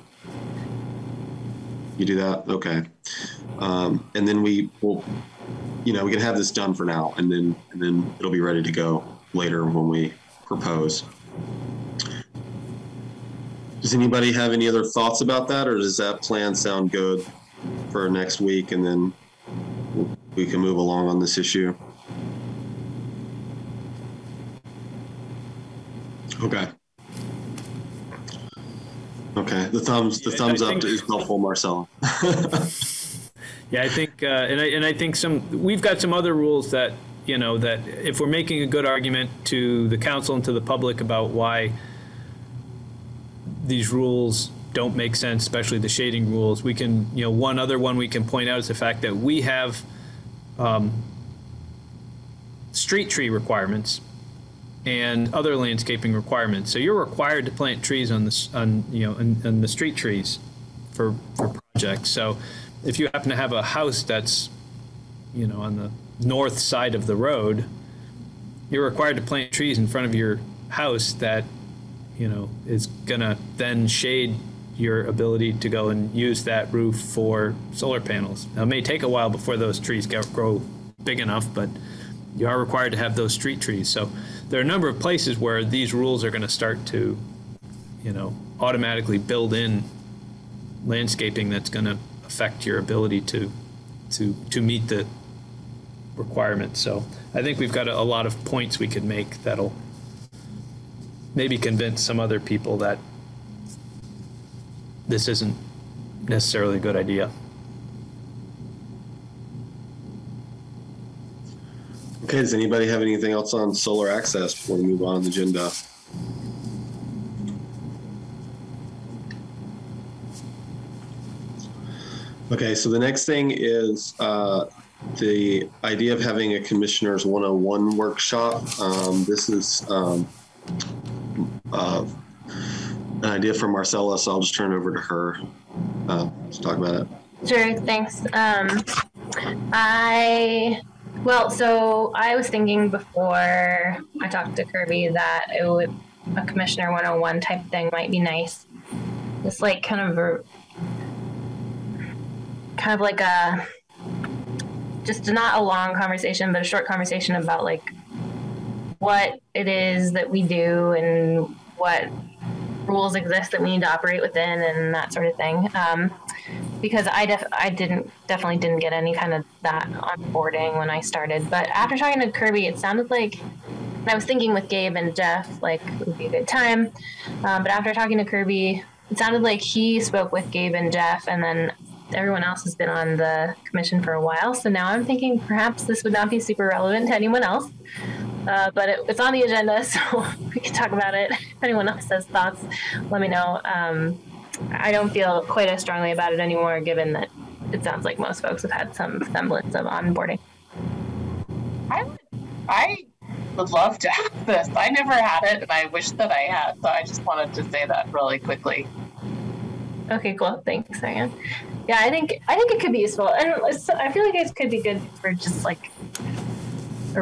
You do that, okay? Um, and then we will, you know, we can have this done for now, and then and then it'll be ready to go later when we propose. Does anybody have any other thoughts about that, or does that plan sound good? for next week, and then we can move along on this issue. Okay. Okay. The thumbs the thumbs up is helpful, Marcella. yeah, I think, uh, and I and I think some we've got some other rules that you know that if we're making a good argument to the council and to the public about why these rules don't make sense, especially the shading rules. We can, you know, one other one we can point out is the fact that we have um, street tree requirements and other landscaping requirements. So you're required to plant trees on the on you know on, the street trees for for projects. So if you happen to have a house that's you know on the north side of the road, you're required to plant trees in front of your house that you know is gonna then shade your ability to go and use that roof for solar panels. Now, it may take a while before those trees get, grow big enough, but you are required to have those street trees. So there are a number of places where these rules are going to start to, you know, automatically build in landscaping that's going to affect your ability to to to meet the requirements. So I think we've got a, a lot of points we could make that'll maybe convince some other people that this isn't necessarily a good idea. Okay, does anybody have anything else on solar access before we move on the agenda? Okay, so the next thing is uh, the idea of having a commissioners 101 workshop. Um, this is um, uh, an idea from Marcella, so I'll just turn it over to her uh, to talk about it. Sure, thanks. Um, I, well, so I was thinking before I talked to Kirby that would, a Commissioner 101 type thing might be nice. It's like kind of a, kind of like a, just not a long conversation, but a short conversation about like what it is that we do and what rules exist that we need to operate within and that sort of thing. Um, because I def- I didn't definitely didn't get any kind of that onboarding when I started. But after talking to Kirby, it sounded like and I was thinking with Gabe and Jeff like it would be a good time. Um, but after talking to Kirby, it sounded like he spoke with Gabe and Jeff, and then everyone else has been on the commission for a while. So now I'm thinking perhaps this would not be super relevant to anyone else. Uh, but it, it's on the agenda, so we can talk about it. If anyone else has thoughts, let me know. Um, I don't feel quite as strongly about it anymore, given that it sounds like most folks have had some semblance of onboarding. I would, I would love to have this. I never had it, and I wish that I had. So I just wanted to say that really quickly. Okay, cool. Thanks, Diane. Yeah, I think I think it could be useful, and I feel like it could be good for just like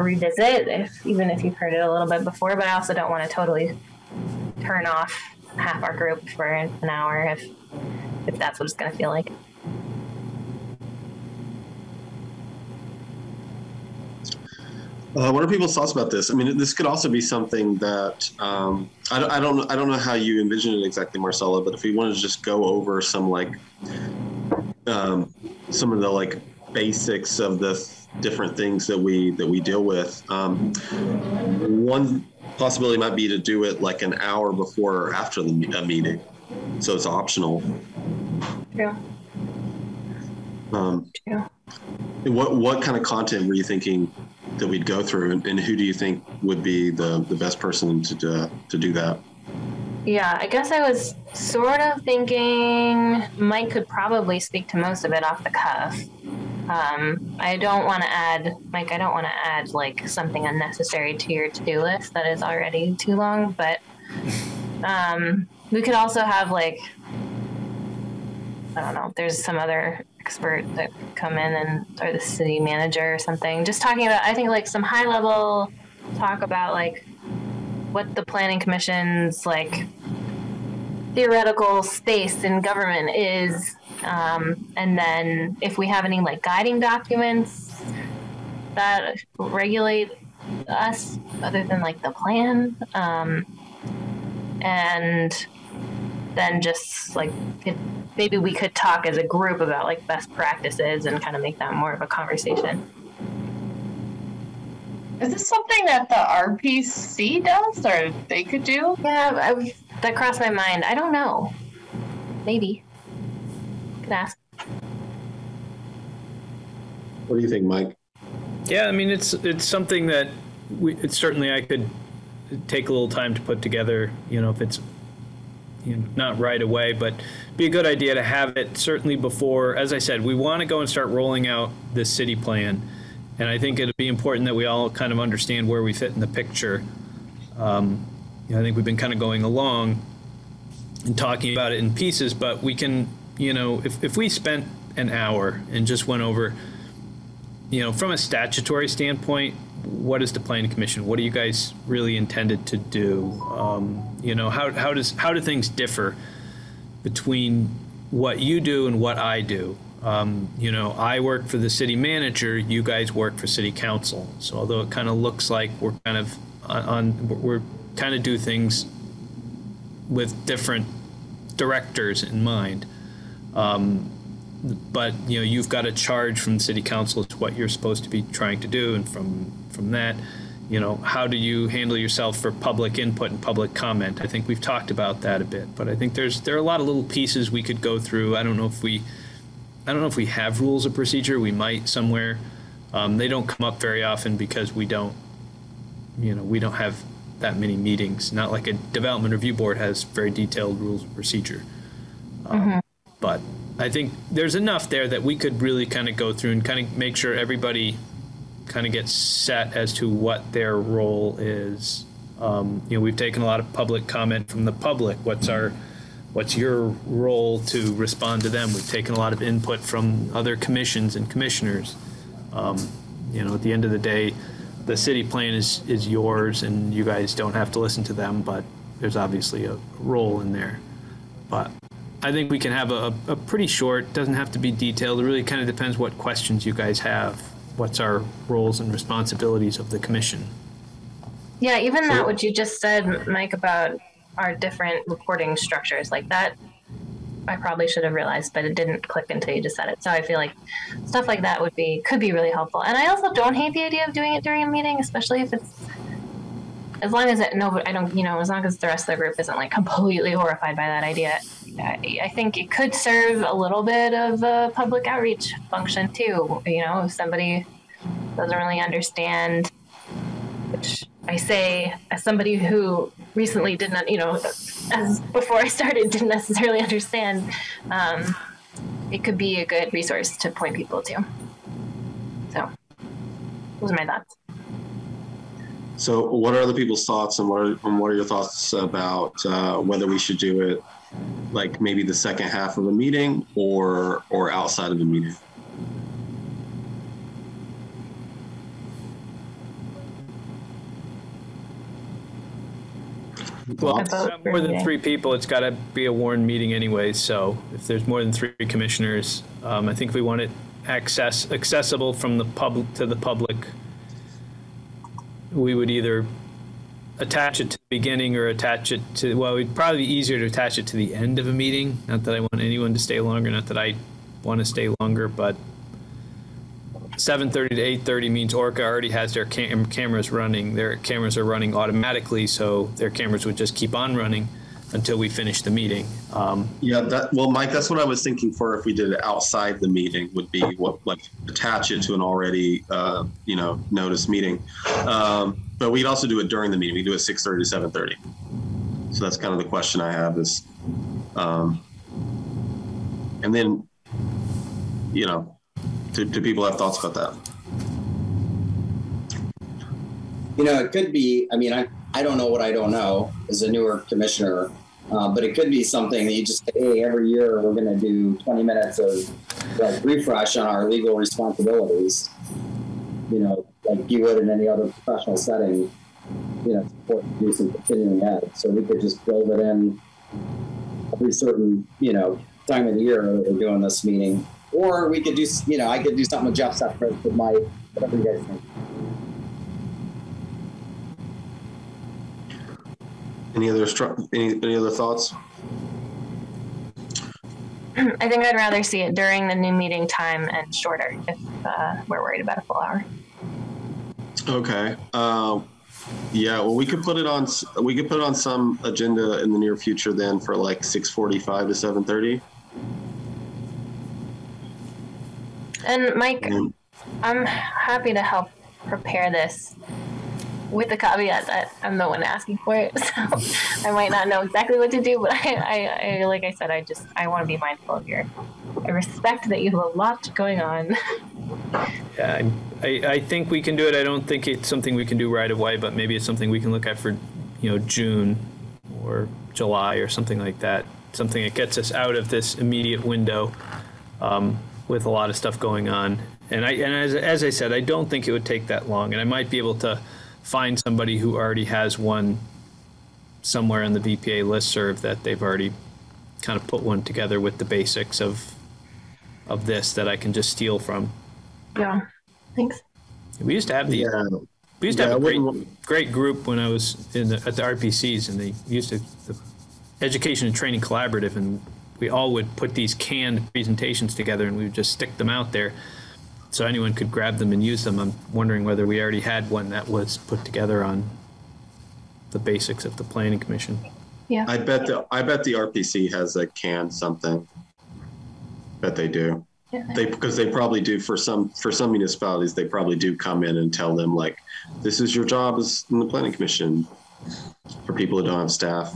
revisit, if even if you've heard it a little bit before. But I also don't want to totally turn off half our group for an hour if if that's what it's going to feel like. Uh, what are people's thoughts about this? I mean, this could also be something that um, I, don't, I don't I don't know how you envision it exactly, Marcella. But if we wanted to just go over some like um, some of the like basics of the different things that we that we deal with, um, one possibility might be to do it like an hour before or after the a meeting, so it's optional. Yeah. Um, Yeah. what what kind of content were you thinking that we'd go through, and, and who do you think would be the the best person to to, to do that? Yeah, I guess I was sort of thinking Mike could probably speak to most of it off the cuff. Um, I don't want to add, Mike, I don't want to add like something unnecessary to your to do list that is already too long, but um, we could also have like, I don't know, there's some other expert that come in and, or the city manager or something, just talking about, I think like some high level talk about like what the planning commission's like theoretical space in government is um, and then if we have any like guiding documents that regulate us other than like the plan um, and then just like it, maybe we could talk as a group about like best practices and kind of make that more of a conversation. Is this something that the RPC does, or they could do? yeah I, that crossed my mind. I don't know. Maybe could What do you think, Mike? Yeah, I mean it's it's something that we it's certainly I could take a little time to put together. You know, if it's you know, not right away, but be a good idea to have it certainly before. As I said, we want to go and start rolling out this city plan, and I think it'd be important that we all kind of understand where we fit in the picture. Um, you know, I think we've been kind of going along and talking about it in pieces, but we can, you know, if if we spent an hour and just went over you know, from a statutory standpoint, what is the planning commission? What are you guys really intended to do? Um, you know, how, how does how do things differ between what you do and what I do? Um, you know, I work for the city manager. You guys work for city council. So although it kind of looks like we're kind of on, on we're kind of do things with different directors in mind. Um, but you know you've got a charge from the city council to what you're supposed to be trying to do and from from that you know how do you handle yourself for public input and public comment? I think we've talked about that a bit but i think there's there are a lot of little pieces we could go through. I don't know if we i don't know if we have rules of procedure. We might somewhere. Um, they don't come up very often because we don't you know we don't have that many meetings. Not like a development review board has very detailed rules of procedure. Um, But I think there's enough there that we could really kind of go through and kind of make sure everybody kind of gets set as to what their role is. Um, you know, we've taken a lot of public comment from the public. What's our, what's your role to respond to them? We've taken a lot of input from other commissions and commissioners. Um, you know, at the end of the day, the city plan is is yours, and you guys don't have to listen to them. But there's obviously a role in there. But I think we can have a, a pretty short. Doesn't have to be detailed. It really kind of depends what questions you guys have. What's our roles and responsibilities of the commission? Yeah, even that what you just said, Mike, about our different reporting structures, like that I probably should have realized, but it didn't click until you just said it. So I feel like stuff like that would be could be really helpful. And I also don't hate the idea of doing it during a meeting, especially if it's as long as it no, I don't, you know, as long as the rest of the group isn't like completely horrified by that idea. I, I think it could serve a little bit of a public outreach function too. You know, if somebody doesn't really understand, which I say as somebody who recently did not, you know, as before I started, didn't necessarily understand. Um, it could be a good resource to point people to. So, those are my thoughts. So, what are other people's thoughts, and what are, and what are your thoughts about uh, whether we should do it, like maybe the second half of a meeting, or or outside of the meeting? Well, if it's not more than three people, it's got to be a warned meeting anyway. So if there's more than three commissioners, um, I think we want it access accessible from the public to the public. We would either attach it to the beginning or attach it to well, it'd probably be easier to attach it to the end of a meeting. Not that I want anyone to stay longer, not that I want to stay longer, but 7:30 to 8:30 means Orca already has their cam- cameras running. Their cameras are running automatically, so their cameras would just keep on running until we finish the meeting. Um, Yeah, that well, Mike, that's what I was thinking for if we did it outside the meeting would be what like attach it to an already uh, you know notice meeting. Um, but we'd also do it during the meeting. We do it 6:30 to 7:30. So that's kind of the question I have is, um, and then, you know, do, do people have thoughts about that? You know, it could be, I mean, I, I don't know what I don't know as a newer commissioner, uh, but it could be something that you just say, hey, every year we're going to do 20 minutes of like refresh on our legal responsibilities, you know, like you would in any other professional setting, you know, support do some continuing ed. So we could just build it in every certain, you know, time of the year that we're doing this meeting. Or we could do, you know, I could do something with Jeff Sefrit with my, whatever you guys think. Any other any any other thoughts? I think I'd rather see it during the new meeting time and shorter if uh, we're worried about a full hour. Okay. Um, yeah. Well, we could put it on. We could put it on some agenda in the near future then for like six forty-five to seven thirty. And Mike, I'm happy to help prepare this with the caveat that I'm the one asking for it. So I might not know exactly what to do, but I, I, I like I said, I just I want to be mindful of your. I respect that you have a lot going on. yeah, I, I think we can do it. I don't think it's something we can do right away, but maybe it's something we can look at for, you know, June or July or something like that. Something that gets us out of this immediate window um, with a lot of stuff going on. And I and as, as I said, I don't think it would take that long, and I might be able to find somebody who already has one somewhere in the VPA listserv that they've already kind of put one together with the basics of of this that I can just steal from. Yeah. Thanks. We used to have the Yeah. we used to Yeah, have a great great group when I was in the, at the RPCs, and they used to the Education and Training Collaborative, and we all would put these canned presentations together, and we would just stick them out there, so anyone could grab them and use them. I'm wondering whether we already had one that was put together on the basics of the Planning Commission. Yeah. I bet the I bet the RPC has a canned something. Bet they do. Yeah. They because they probably do for some for some municipalities they probably do come in and tell them like this is your job as in the planning commission for people who don't have staff.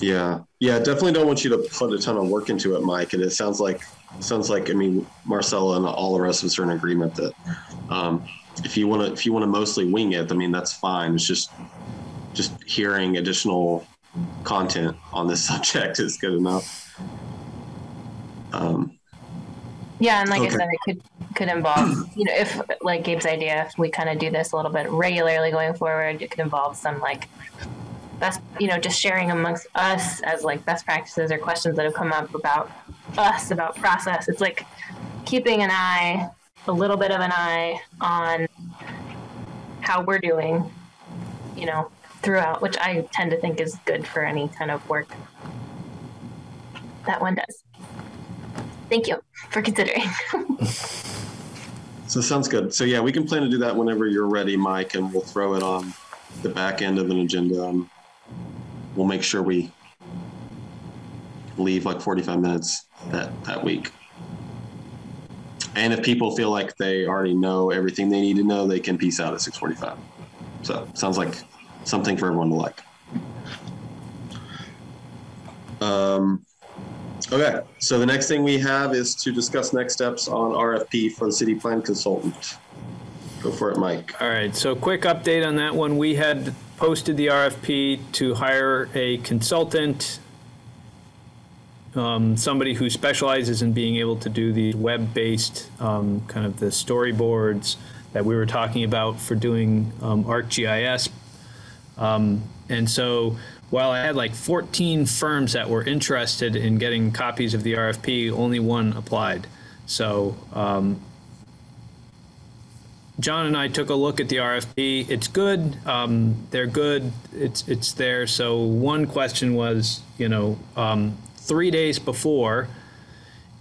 Yeah, yeah, definitely don't want you to put a ton of work into it, Mike. And it sounds like sounds like I mean Marcella and all the rest of us are in agreement that um, if you want to if you want to mostly wing it, I mean that's fine. It's just just hearing additional content on this subject is good enough. Um, Yeah, and like Okay. I said, it could could involve, you know, if like Gabe's idea, if we kind of do this a little bit regularly going forward, it could involve some like best, you know, just sharing amongst us as like best practices or questions that have come up about us about process. It's like keeping an eye, a little bit of an eye on how we're doing, you know, throughout, which I tend to think is good for any kind of work that one does. Thank you for considering. so sounds good. So yeah, we can plan to do that whenever you're ready, Mike, and we'll throw it on the back end of an agenda. Um, we'll make sure we leave like 45 minutes that that week. And if people feel like they already know everything they need to know, they can peace out at 6:45. So sounds like something for everyone to like. Um, okay, so the next thing we have is to discuss next steps on RFP for the city plan consultant. Go for it, Mike. All right, so quick update on that one. We had posted the RFP to hire a consultant, um, somebody who specializes in being able to do these web-based, um, kind of the storyboards that we were talking about for doing um, ArcGIS. Um, and so while I had like 14 firms that were interested in getting copies of the RFP, only one applied. So um, John and I took a look at the RFP. It's good. Um, they're good. It's it's there. So one question was, you know, um, three days before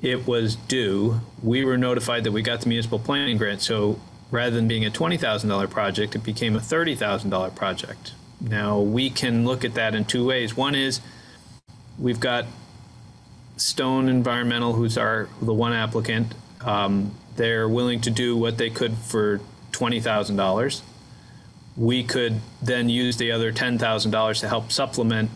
it was due, we were notified that we got the municipal planning grant. So rather than being a twenty thousand dollar project, it became a thirty thousand dollar project. Now we can look at that in two ways. One is we've got Stone Environmental, who's our the one applicant. Um, they're willing to do what they could for twenty thousand dollars. We could then use the other ten thousand dollars to help supplement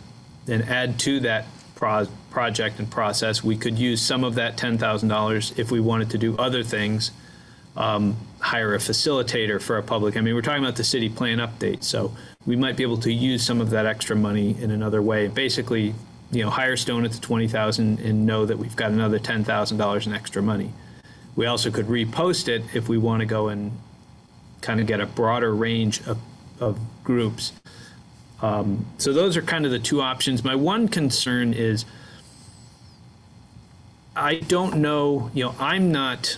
and add to that pro- project and process. We could use some of that ten thousand dollars if we wanted to do other things. Um, hire a facilitator for a public. I mean, we're talking about the city plan update, so we might be able to use some of that extra money in another way. Basically, you know, hire Stone at the twenty thousand and know that we've got another ten thousand dollars in extra money. We also could repost it if we want to go and kind of get a broader range of, of groups. Um, so those are kind of the two options. My one concern is I don't know, you know, I'm not,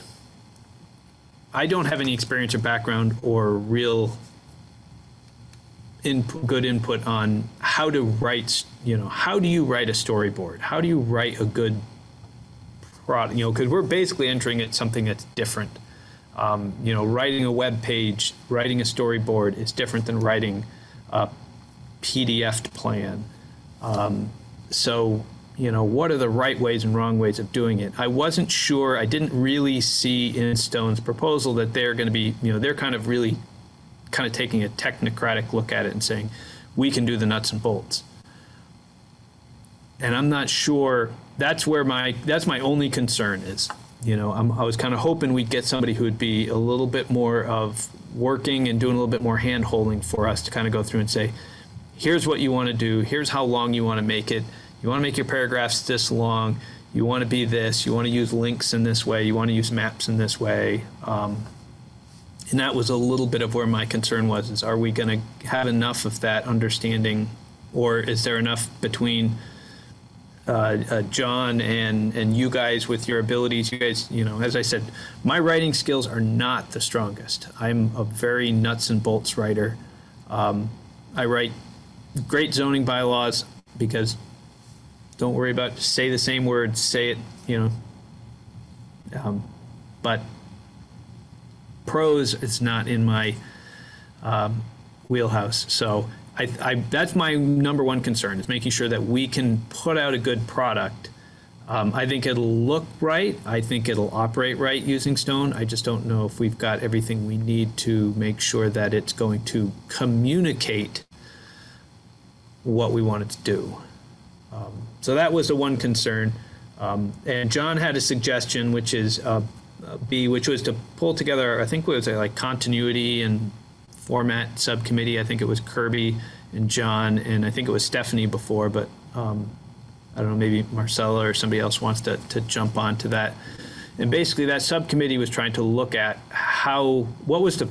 I don't have any experience or background or real input, good input on how to write, you know, how do you write a storyboard? How do you write a good You know, because we're basically entering it something that's different. Um, you know, writing a web page, writing a storyboard is different than writing a PDF plan. Um, so, you know, what are the right ways and wrong ways of doing it? I wasn't sure. I didn't really see in Stone's proposal that they're going to be, you know, they're kind of really kind of taking a technocratic look at it and saying, we can do the nuts and bolts. And I'm not sure. That's where my that's my only concern is. You know, I'm, I was kind of hoping we'd get somebody who would be a little bit more of working and doing a little bit more hand holding for us to kind of go through and say, here's what you want to do. Here's how long you want to make it. You want to make your paragraphs this long. You want to be this. You want to use links in this way. You want to use maps in this way. Um, and that was a little bit of where my concern was: is are we going to have enough of that understanding, or is there enough between uh, uh, John and and you guys with your abilities? You guys, you know, as I said, my writing skills are not the strongest. I'm a very nuts and bolts writer. Um, I write great zoning bylaws because don't worry about say the same words, say it, you know. Um, but prose is not in my um, wheelhouse. So I, I, that's my number one concern is making sure that we can put out a good product. Um, I think it'll look right. I think it'll operate right using Stone. I just don't know if we've got everything we need to make sure that it's going to communicate what we want it to do. Um, so that was the one concern. Um, and John had a suggestion, which is uh, uh, B, which was to pull together, I think it was uh, like continuity and format subcommittee. I think it was Kirby and John, and I think it was Stephanie before, but um, I don't know, maybe Marcella or somebody else wants to, to jump onto that. And basically, that subcommittee was trying to look at how, what was the,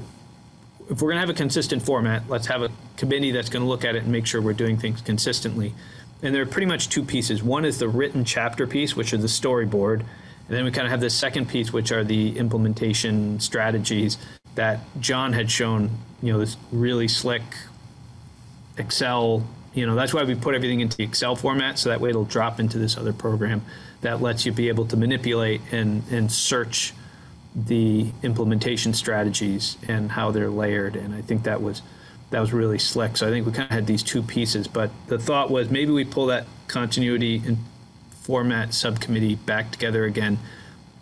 if we're going to have a consistent format, let's have a committee that's going to look at it and make sure we're doing things consistently. And there are pretty much two pieces. One is the written chapter piece, which is the storyboard. And then we kind of have this second piece, which are the implementation strategies that John had shown, you know, this really slick Excel, you know, that's why we put everything into Excel format. So that way it'll drop into this other program that lets you be able to manipulate and, and search the implementation strategies and how they're layered. And I think that was that was really slick. So I think we kind of had these two pieces. But the thought was maybe we pull that continuity and format subcommittee back together again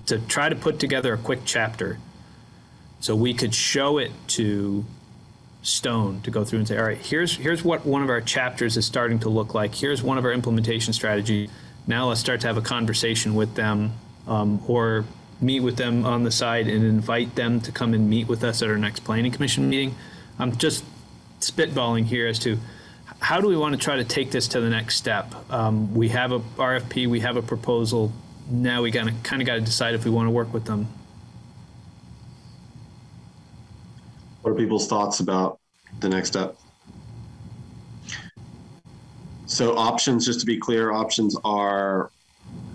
to try to put together a quick chapter so we could show it to Stone to go through and say, all right, here's here's what one of our chapters is starting to look like. Here's one of our implementation strategies. Now let's start to have a conversation with them, um, or meet with them on the side and invite them to come and meet with us at our next planning commission meeting. I'm just spitballing here as to how do we want to try to take this to the next step. Um, we have a RFP, we have a proposal. Now we got kind of got to decide if we want to work with them. What are people's thoughts about the next step? So options, just to be clear, options are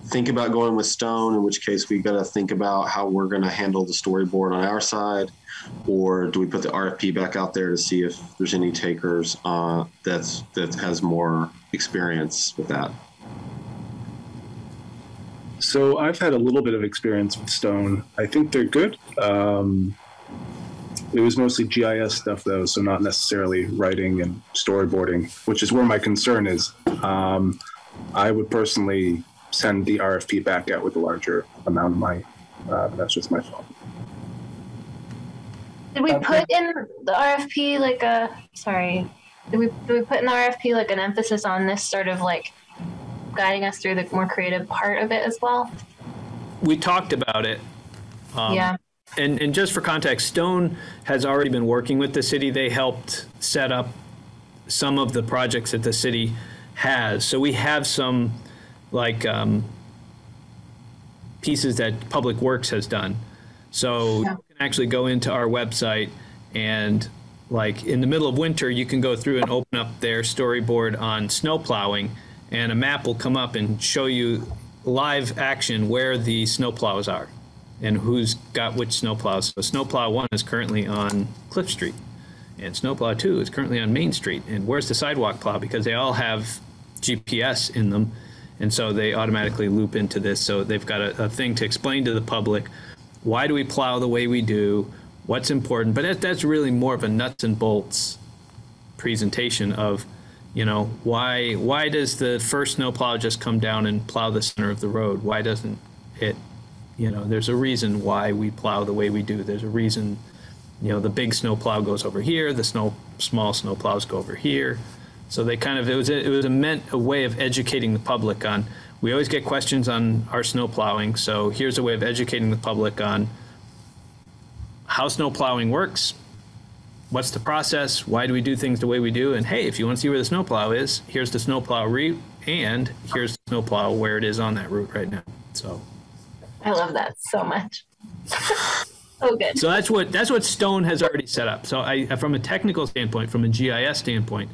think about going with Stone, in which case we've got to think about how we're going to handle the storyboard on our side, or do we put the RFP back out there to see if there's any takers uh, that's that has more experience with that? So I've had a little bit of experience with Stone. I think they're good. Um, it was mostly GIS stuff though, so not necessarily writing and storyboarding, which is where my concern is. Um, I would personally send the RFP back out with a larger amount of money. Uh, that's just my thought. Did we put in the RFP like a sorry? Did we did we put in the RFP like an emphasis on this sort of like guiding us through the more creative part of it as well? We talked about it. Um, yeah. And, and just for context, Stone has already been working with the city. They helped set up some of the projects that the city has. So we have some like um, pieces that Public Works has done. So yeah. you can actually go into our website and like in the middle of winter, you can go through and open up their storyboard on snow plowing and a map will come up and show you live action where the snow plows are and who's got which snowplows. So snowplow one is currently on Cliff Street, and snowplow two is currently on Main Street. And where's the sidewalk plow? Because they all have GPS in them, and so they automatically loop into this. So they've got a, a thing to explain to the public why do we plow the way we do, what's important. But that, that's really more of a nuts and bolts presentation of you know why why does the first snowplow just come down and plow the center of the road why doesn't it you know, there's a reason why we plow the way we do. There's a reason, you know, the big snow plow goes over here, the snow small snow plows go over here. So they kind of it was a, it was a meant a way of educating the public on. We always get questions on our snow plowing, so here's a way of educating the public on how snow plowing works, what's the process, why do we do things the way we do, and hey, if you want to see where the snow plow is, here's the snow plow route, and here's the snow plow where it is on that route right now. So I love that so much. oh, good. So that's what that's what Stone has already set up. So I, from a technical standpoint, from a GIS standpoint,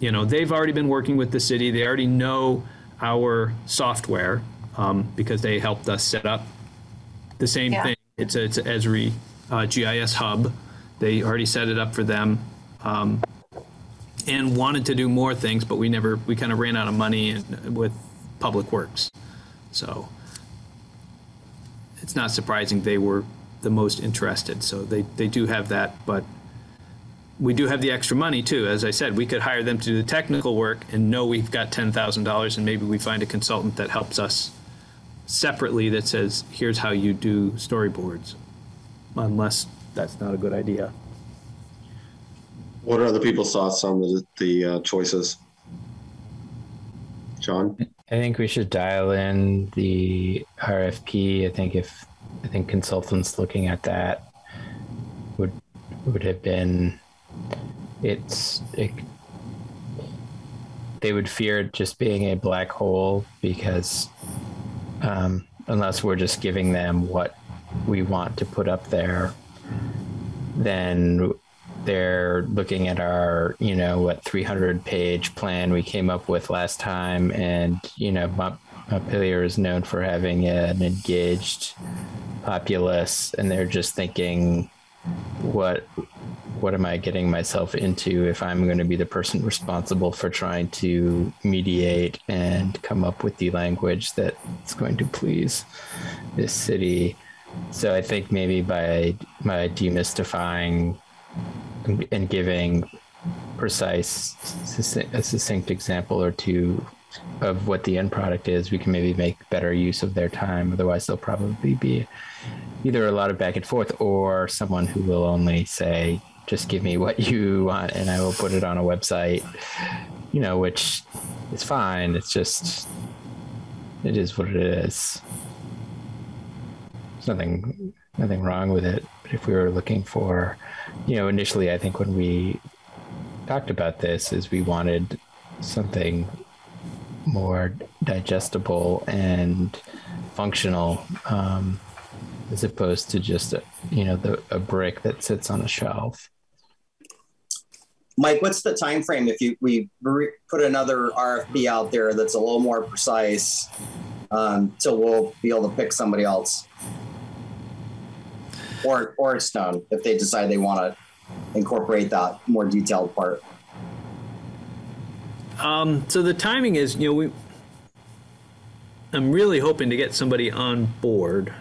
you know, they've already been working with the city. They already know our software um, because they helped us set up the same yeah. thing. It's a, it's a Esri uh, GIS hub. They already set it up for them. Um, and wanted to do more things, but we never, we kind of ran out of money and, with Public Works. So it's not surprising they were the most interested. So they, they do have that, but we do have the extra money too. As I said, we could hire them to do the technical work and know we've got $10,000 and maybe we find a consultant that helps us separately that says, here's how you do storyboards, unless that's not a good idea. What are other people's thoughts on the, the uh, choices? John? I think we should dial in the RFP. I think if I think consultants looking at that would would have been it's it, they would fear it just being a black hole because um, unless we're just giving them what we want to put up there, then they're looking at our, you know, what 300 page plan we came up with last time. And, you know, Montpelier is known for having an engaged populace, and they're just thinking, what what am I getting myself into if I'm going to be the person responsible for trying to mediate and come up with the language that's going to please this city? So I think maybe by by demystifying and giving precise, a succinct example or two of what the end product is, we can maybe make better use of their time. Otherwise, they'll probably be either a lot of back and forth or someone who will only say, just give me what you want and I will put it on a website, you know, which is fine. It's just, it is what it is. There's nothing, nothing wrong with it. But if we were looking for, you know, initially, I think when we talked about this, is we wanted something more digestible and functional. Um, as opposed to just a, you know the, a brick that sits on a shelf. Mike, what's the time frame if you we put another RFP out there that's a little more precise, um, till we'll be able to pick somebody else, or or Stone if they decide they want to incorporate that more detailed part. Um, so the timing is, you know, we. I'm really hoping to get somebody on board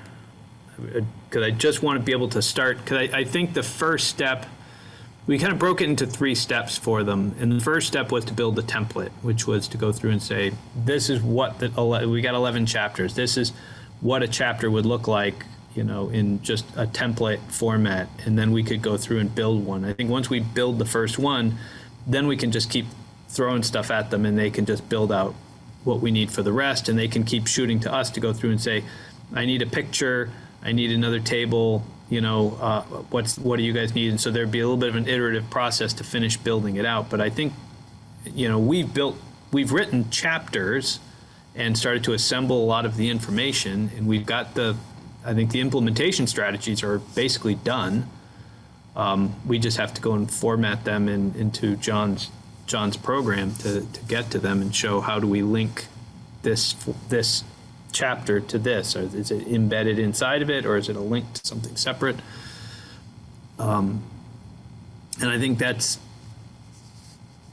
because I just want to be able to start. Because I, I think the first step, we kind of broke it into three steps for them. And the first step was to build the template, which was to go through and say, this is what the, we got 11 chapters. This is what a chapter would look like, you know, in just a template format. And then we could go through and build one. I think once we build the first one, then we can just keep throwing stuff at them and they can just build out what we need for the rest. And they can keep shooting to us to go through and say, I need a picture I need another table. You know, uh, what's what do you guys need? And so there'd be a little bit of an iterative process to finish building it out. But I think, you know, we've built, we've written chapters and started to assemble a lot of the information, and we've got the, I think the implementation strategies are basically done. Um, we just have to go and format them in, into John's John's program to, to get to them and show how do we link this this chapter to this? Or is it embedded inside of it, or is it a link to something separate? Um, and I think that's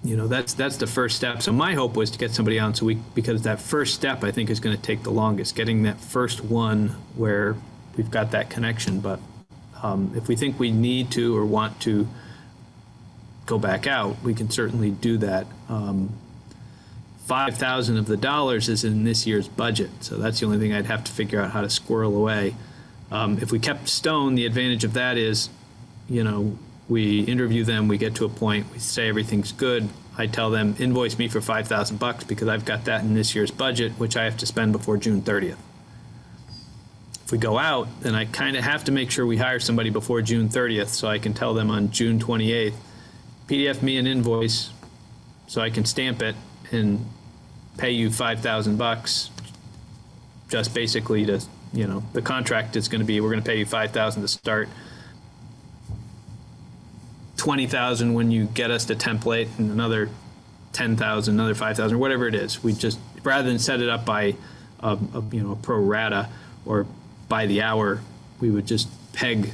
you know that's that's the first step. So my hope was to get somebody on so we because that first step I think is going to take the longest. Getting that first one where we've got that connection, but um, if we think we need to or want to go back out, we can certainly do that. Um, 5,000 of the dollars is in this year's budget. So that's the only thing I'd have to figure out how to squirrel away. Um, if we kept Stone, the advantage of that is, you know, we interview them, we get to a point, we say everything's good. I tell them, invoice me for 5,000 bucks because I've got that in this year's budget, which I have to spend before June 30th. If we go out, then I kind of have to make sure we hire somebody before June 30th so I can tell them on June 28th, PDF me an invoice so I can stamp it and pay you five thousand bucks, just basically to you know the contract is going to be we're going to pay you five thousand to start, twenty thousand when you get us the template, and another ten thousand, another five thousand, whatever it is. We just rather than set it up by a, a, you know a pro rata or by the hour, we would just peg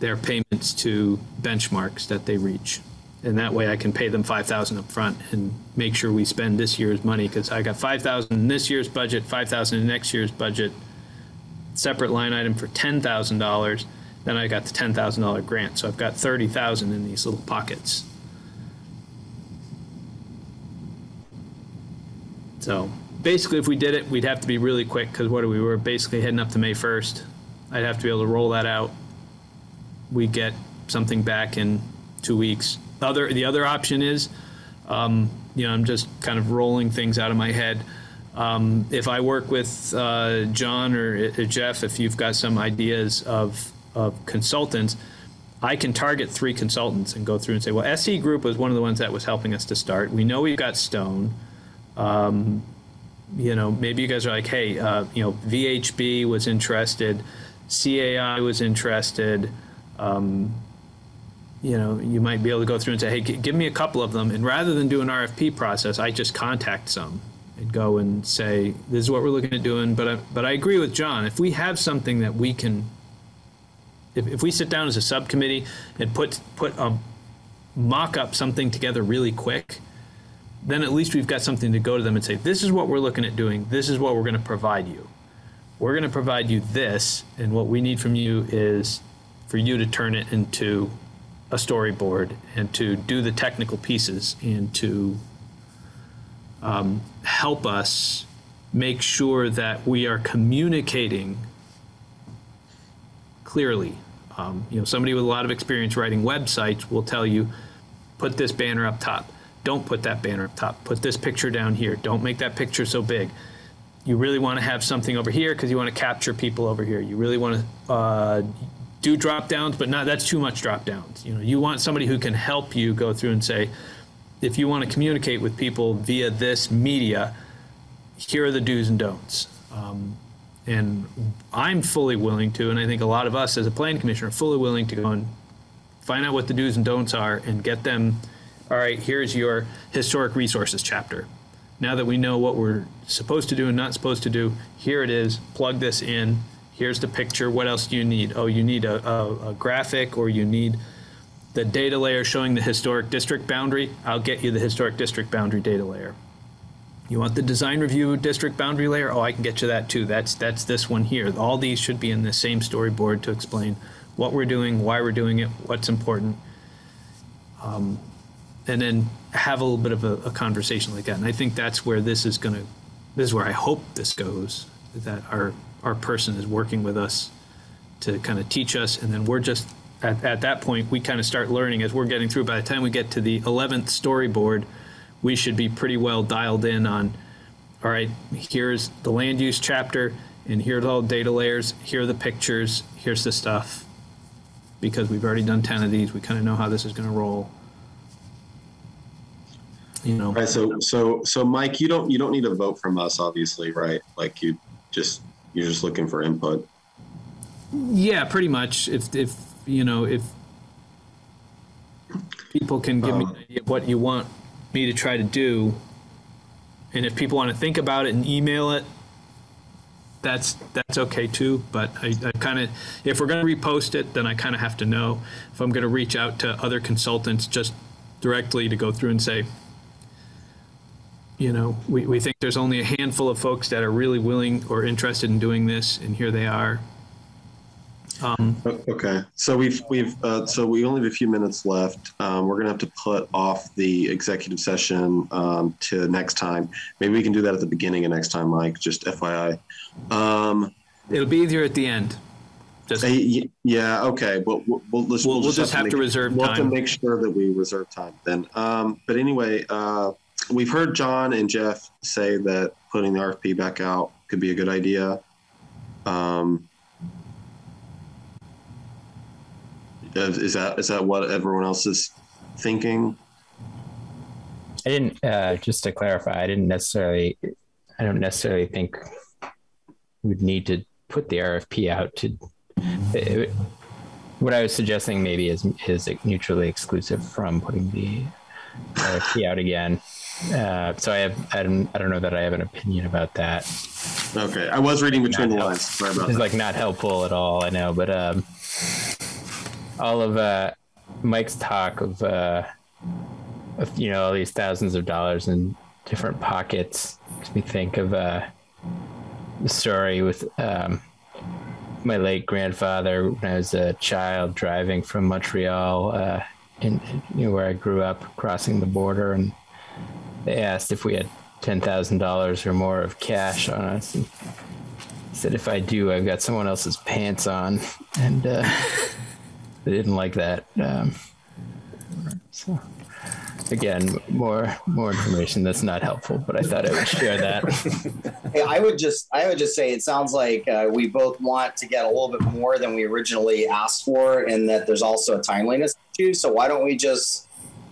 their payments to benchmarks that they reach and that way I can pay them five thousand up front and make sure we spend this year's money because I got five thousand in this year's budget, five thousand in next year's budget, separate line item for ten thousand dollars. Then I got the ten thousand dollar grant, so I've got thirty thousand in these little pockets. So basically, if we did it, we'd have to be really quick because what are we? We're basically heading up to May first. I'd have to be able to roll that out. We get something back in two weeks other the other option is um, you know, I'm just kind of rolling things out of my head. Um, if I work with uh, John or uh, Jeff, if you've got some ideas of, of consultants, I can target three consultants and go through and say, well, SE Group was one of the ones that was helping us to start. We know we've got Stone. Um, you know, maybe you guys are like, hey, uh, you know, VHB was interested, CAI was interested. Um, you know, you might be able to go through and say, hey, give me a couple of them. And rather than do an RFP process, I just contact some and go and say, this is what we're looking at doing. But I, but I agree with John. If we have something that we can, if, if we sit down as a subcommittee and put put a mock up something together really quick, then at least we've got something to go to them and say, this is what we're looking at doing. This is what we're going to provide you. We're going to provide you this, and what we need from you is for you to turn it into a storyboard and to do the technical pieces and to um, help us make sure that we are communicating clearly. Um, you know, somebody with a lot of experience writing websites will tell you, put this banner up top. Don't put that banner up top. Put this picture down here. Don't make that picture so big. You really want to have something over here because you want to capture people over here. You really want to uh, do drop downs, but not that's too much drop downs. You know, you want somebody who can help you go through and say, if you want to communicate with people via this media, here are the do's and don'ts. Um, and I'm fully willing to, and I think a lot of us as a planning commissioner are fully willing to go and find out what the do's and don'ts are and get them. All right, here's your historic resources chapter. Now that we know what we're supposed to do and not supposed to do, here it is. Plug this in. Here's the picture. What else do you need? Oh, you need a, a, a graphic or you need the data layer showing the historic district boundary. I'll get you the historic district boundary data layer. You want the design review district boundary layer? Oh, I can get you that too. That's that's this one here. All these should be in the same storyboard to explain what we're doing, why we're doing it, what's important, um, and then have a little bit of a, a conversation like that. And I think that's where this is going to. This is where I hope this goes. That our our person is working with us to kind of teach us, and then we're just at, at that point we kind of start learning as we're getting through. By the time we get to the eleventh storyboard we should be pretty well dialed in on all right here's the land use chapter and here's all the data layers here are the pictures here's the stuff because we've already done 10 of these we kind of know how this is going to roll you know Right. So so so Mike, you don't you don't need a vote from us, obviously, right? Like you just you're just looking for input. yeah pretty much if if you know if people can give me um, an idea of what you want me to try to do. And if people want to think about it and email it that's that's okay too but i, I kind of if we're going to repost it then i kind of have to know. If i'm going to reach out to other consultants just directly to go through and say you know we, we think there's only a handful of folks that are really willing or interested in doing this and here they are um, Okay. So we've we've uh, so we only have a few minutes left. Um, we're gonna have to put off the executive session um, to next time. Maybe we can do that at the beginning of next time, Mike. Just FYI. Um, it'll be easier at the end just uh, yeah. Okay. Well, we'll, we'll, let's- We'll- we'll just have to make- reserve We'll have to make sure that we reserve time then. Um, but anyway, uh, we've heard John and Jeff say that putting the RFP back out could be a good idea. Um, is, is that is that what everyone else is thinking? I didn't. Uh, just to clarify, I didn't necessarily. I don't necessarily think we'd need to put the RFP out to. It, what I was suggesting maybe is is mutually exclusive from putting the RFP out again. Uh, so I have. I don't. I don't know that I have an opinion about that. Okay, I was reading between the Not lines. Sorry about It's that. like not helpful at all. I know, but um, all of uh, Mike's talk of, uh, of you know all these thousands of dollars in different pockets makes me think of uh, the story with um, my late grandfather when I was a child driving from Montreal, uh, in you know where I grew up, crossing the border, and they asked if we had ten thousand dollars or more of cash on us. And said, if I do, I've got someone else's pants on. And uh, they didn't like that. Um, so, again, more more information that's not helpful, but I thought I would share that. Hey, I would just I would just say it sounds like uh, we both want to get a little bit more than we originally asked for, and that there's also a timeliness issue. So why don't we just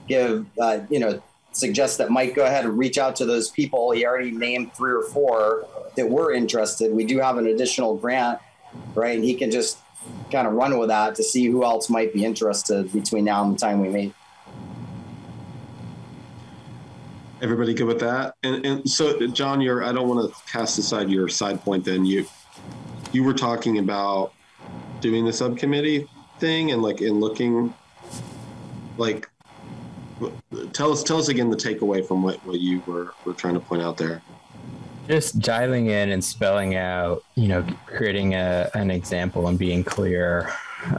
give uh, you know suggest that Mike go ahead and reach out to those people. He already named three or four that were interested. We do have an additional grant, right? And he can just kind of run with that to see who else might be interested between now and the time we meet. Everybody good with that? And, and so, John, you're, I don't want to cast aside your side point then. You, you were talking about doing the subcommittee thing and like in looking like tell us tell us again the takeaway from what, what you were, were trying to point out there just dialing in and spelling out you know creating a, an example and being clear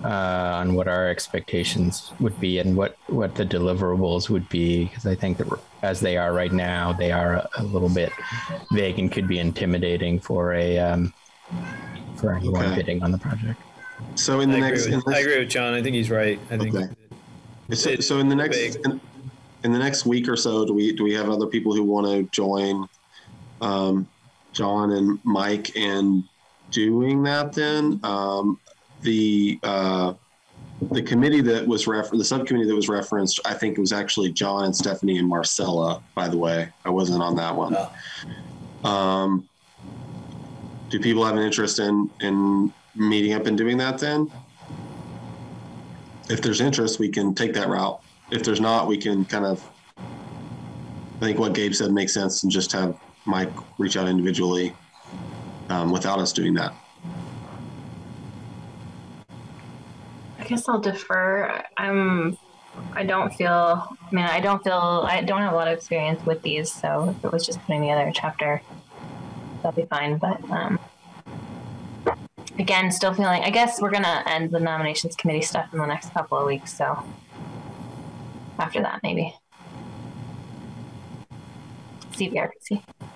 uh, on what our expectations would be and what what the deliverables would be because i think that as they are right now they are a, a little bit vague and could be intimidating for a um, for anyone okay. bidding on the project so in the I next agree with, in I agree with John. I think he's right. I think Okay. So, so in the next in, in the next week or so, do we do we have other people who want to join um, John and Mike in doing that? Then um, the uh, the committee that was refer- the subcommittee that was referenced, I think it was actually John and Stephanie and Marcella. By the way, I wasn't on that one. Um, do people have an interest in in meeting up and doing that then? If there's interest, we can take that route. If there's not, we can kind of, I think what Gabe said makes sense and just have Mike reach out individually um, without us doing that. I guess I'll defer. I'm. I don't feel. I mean, I don't feel. I don't have a lot of experience with these, so if it was just putting together a chapter, that'll be fine. But um, again, still feeling. I guess we're gonna end the nominations committee stuff in the next couple of weeks. So after that, maybe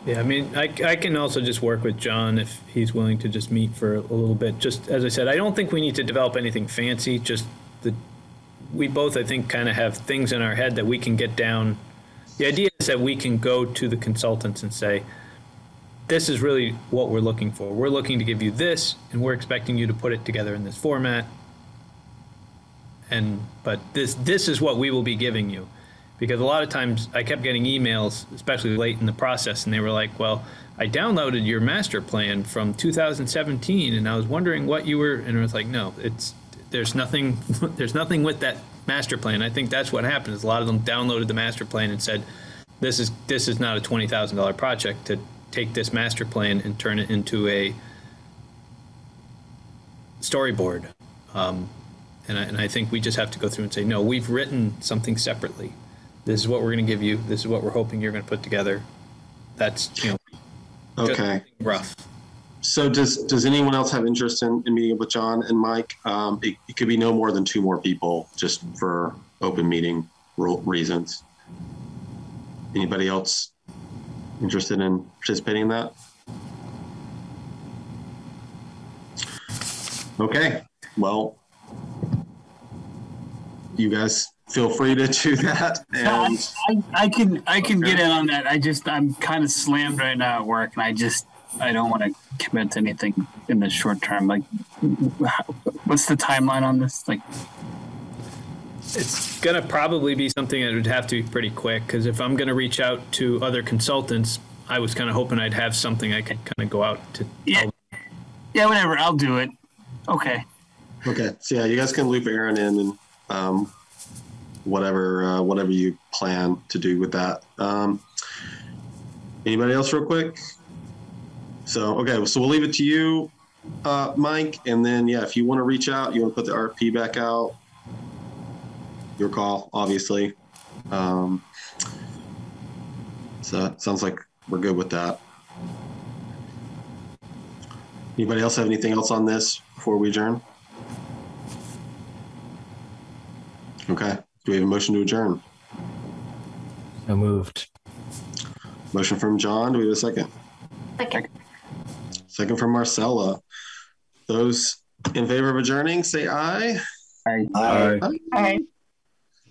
Yeah, I mean, I, I can also just work with John if he's willing to just meet for a little bit. Just as I said, I don't think we need to develop anything fancy. Just the we both, I think, kind of have things in our head that we can get down. The idea is that we can go to the consultants and say, this is really what we're looking for. We're looking to give you this, and we're expecting you to put it together in this format. And but this this is what we will be giving you, because a lot of times I kept getting emails, especially late in the process, and they were like, "Well, I downloaded your master plan from 2017, and I was wondering what you were." And I was like, "No, it's there's nothing there's nothing with that master plan." I think that's what happened. Is a lot of them downloaded the master plan and said, "This is this is not a twenty thousand dollar project to." take this master plan and turn it into a storyboard. Um, and, I, and I think we just have to go through and say, no, we've written something separately. This is what we're going to give you. This is what we're hoping you're going to put together. That's, you know, Okay. rough. So does does anyone else have interest in, in meeting up with John and Mike? Um, it, it could be no more than two more people, just for open meeting rule reasons. Anybody else interested in participating in that? Okay, well, you guys feel free to do that. I, And I, I can I can Okay. get in on that. I just I'm kind of slammed right now at work, and I just I don't want to commit to anything in the short term. Like, what's the timeline on this? Like, It's going to probably be something that would have to be pretty quick because if I'm going to reach out to other consultants, I was kind of hoping I'd have something I could kind of go out to. yeah, yeah, whatever. I'll do it. Okay. okay, so yeah, you guys can loop Aaron in and um, whatever uh, whatever you plan to do with that. Um, anybody else, real quick? So okay, so we'll leave it to you, uh, Mike, and then yeah, if you want to reach out, you want to put the RFP back out. Your call, obviously. Um, so sounds like we're good with that. Anybody else have anything else on this before we adjourn? Okay, do we have a motion to adjourn? So moved. Motion from John, do we have a second? Second. Second from Marcella. Those in favor of adjourning, say aye. I, Aye. All right.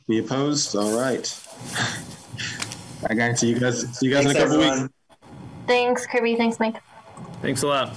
Any opposed? All right. Bye, guys. See you guys. See you guys Thanks, in a couple everyone. weeks. Thanks, Kirby. Thanks, Mike. Thanks a lot.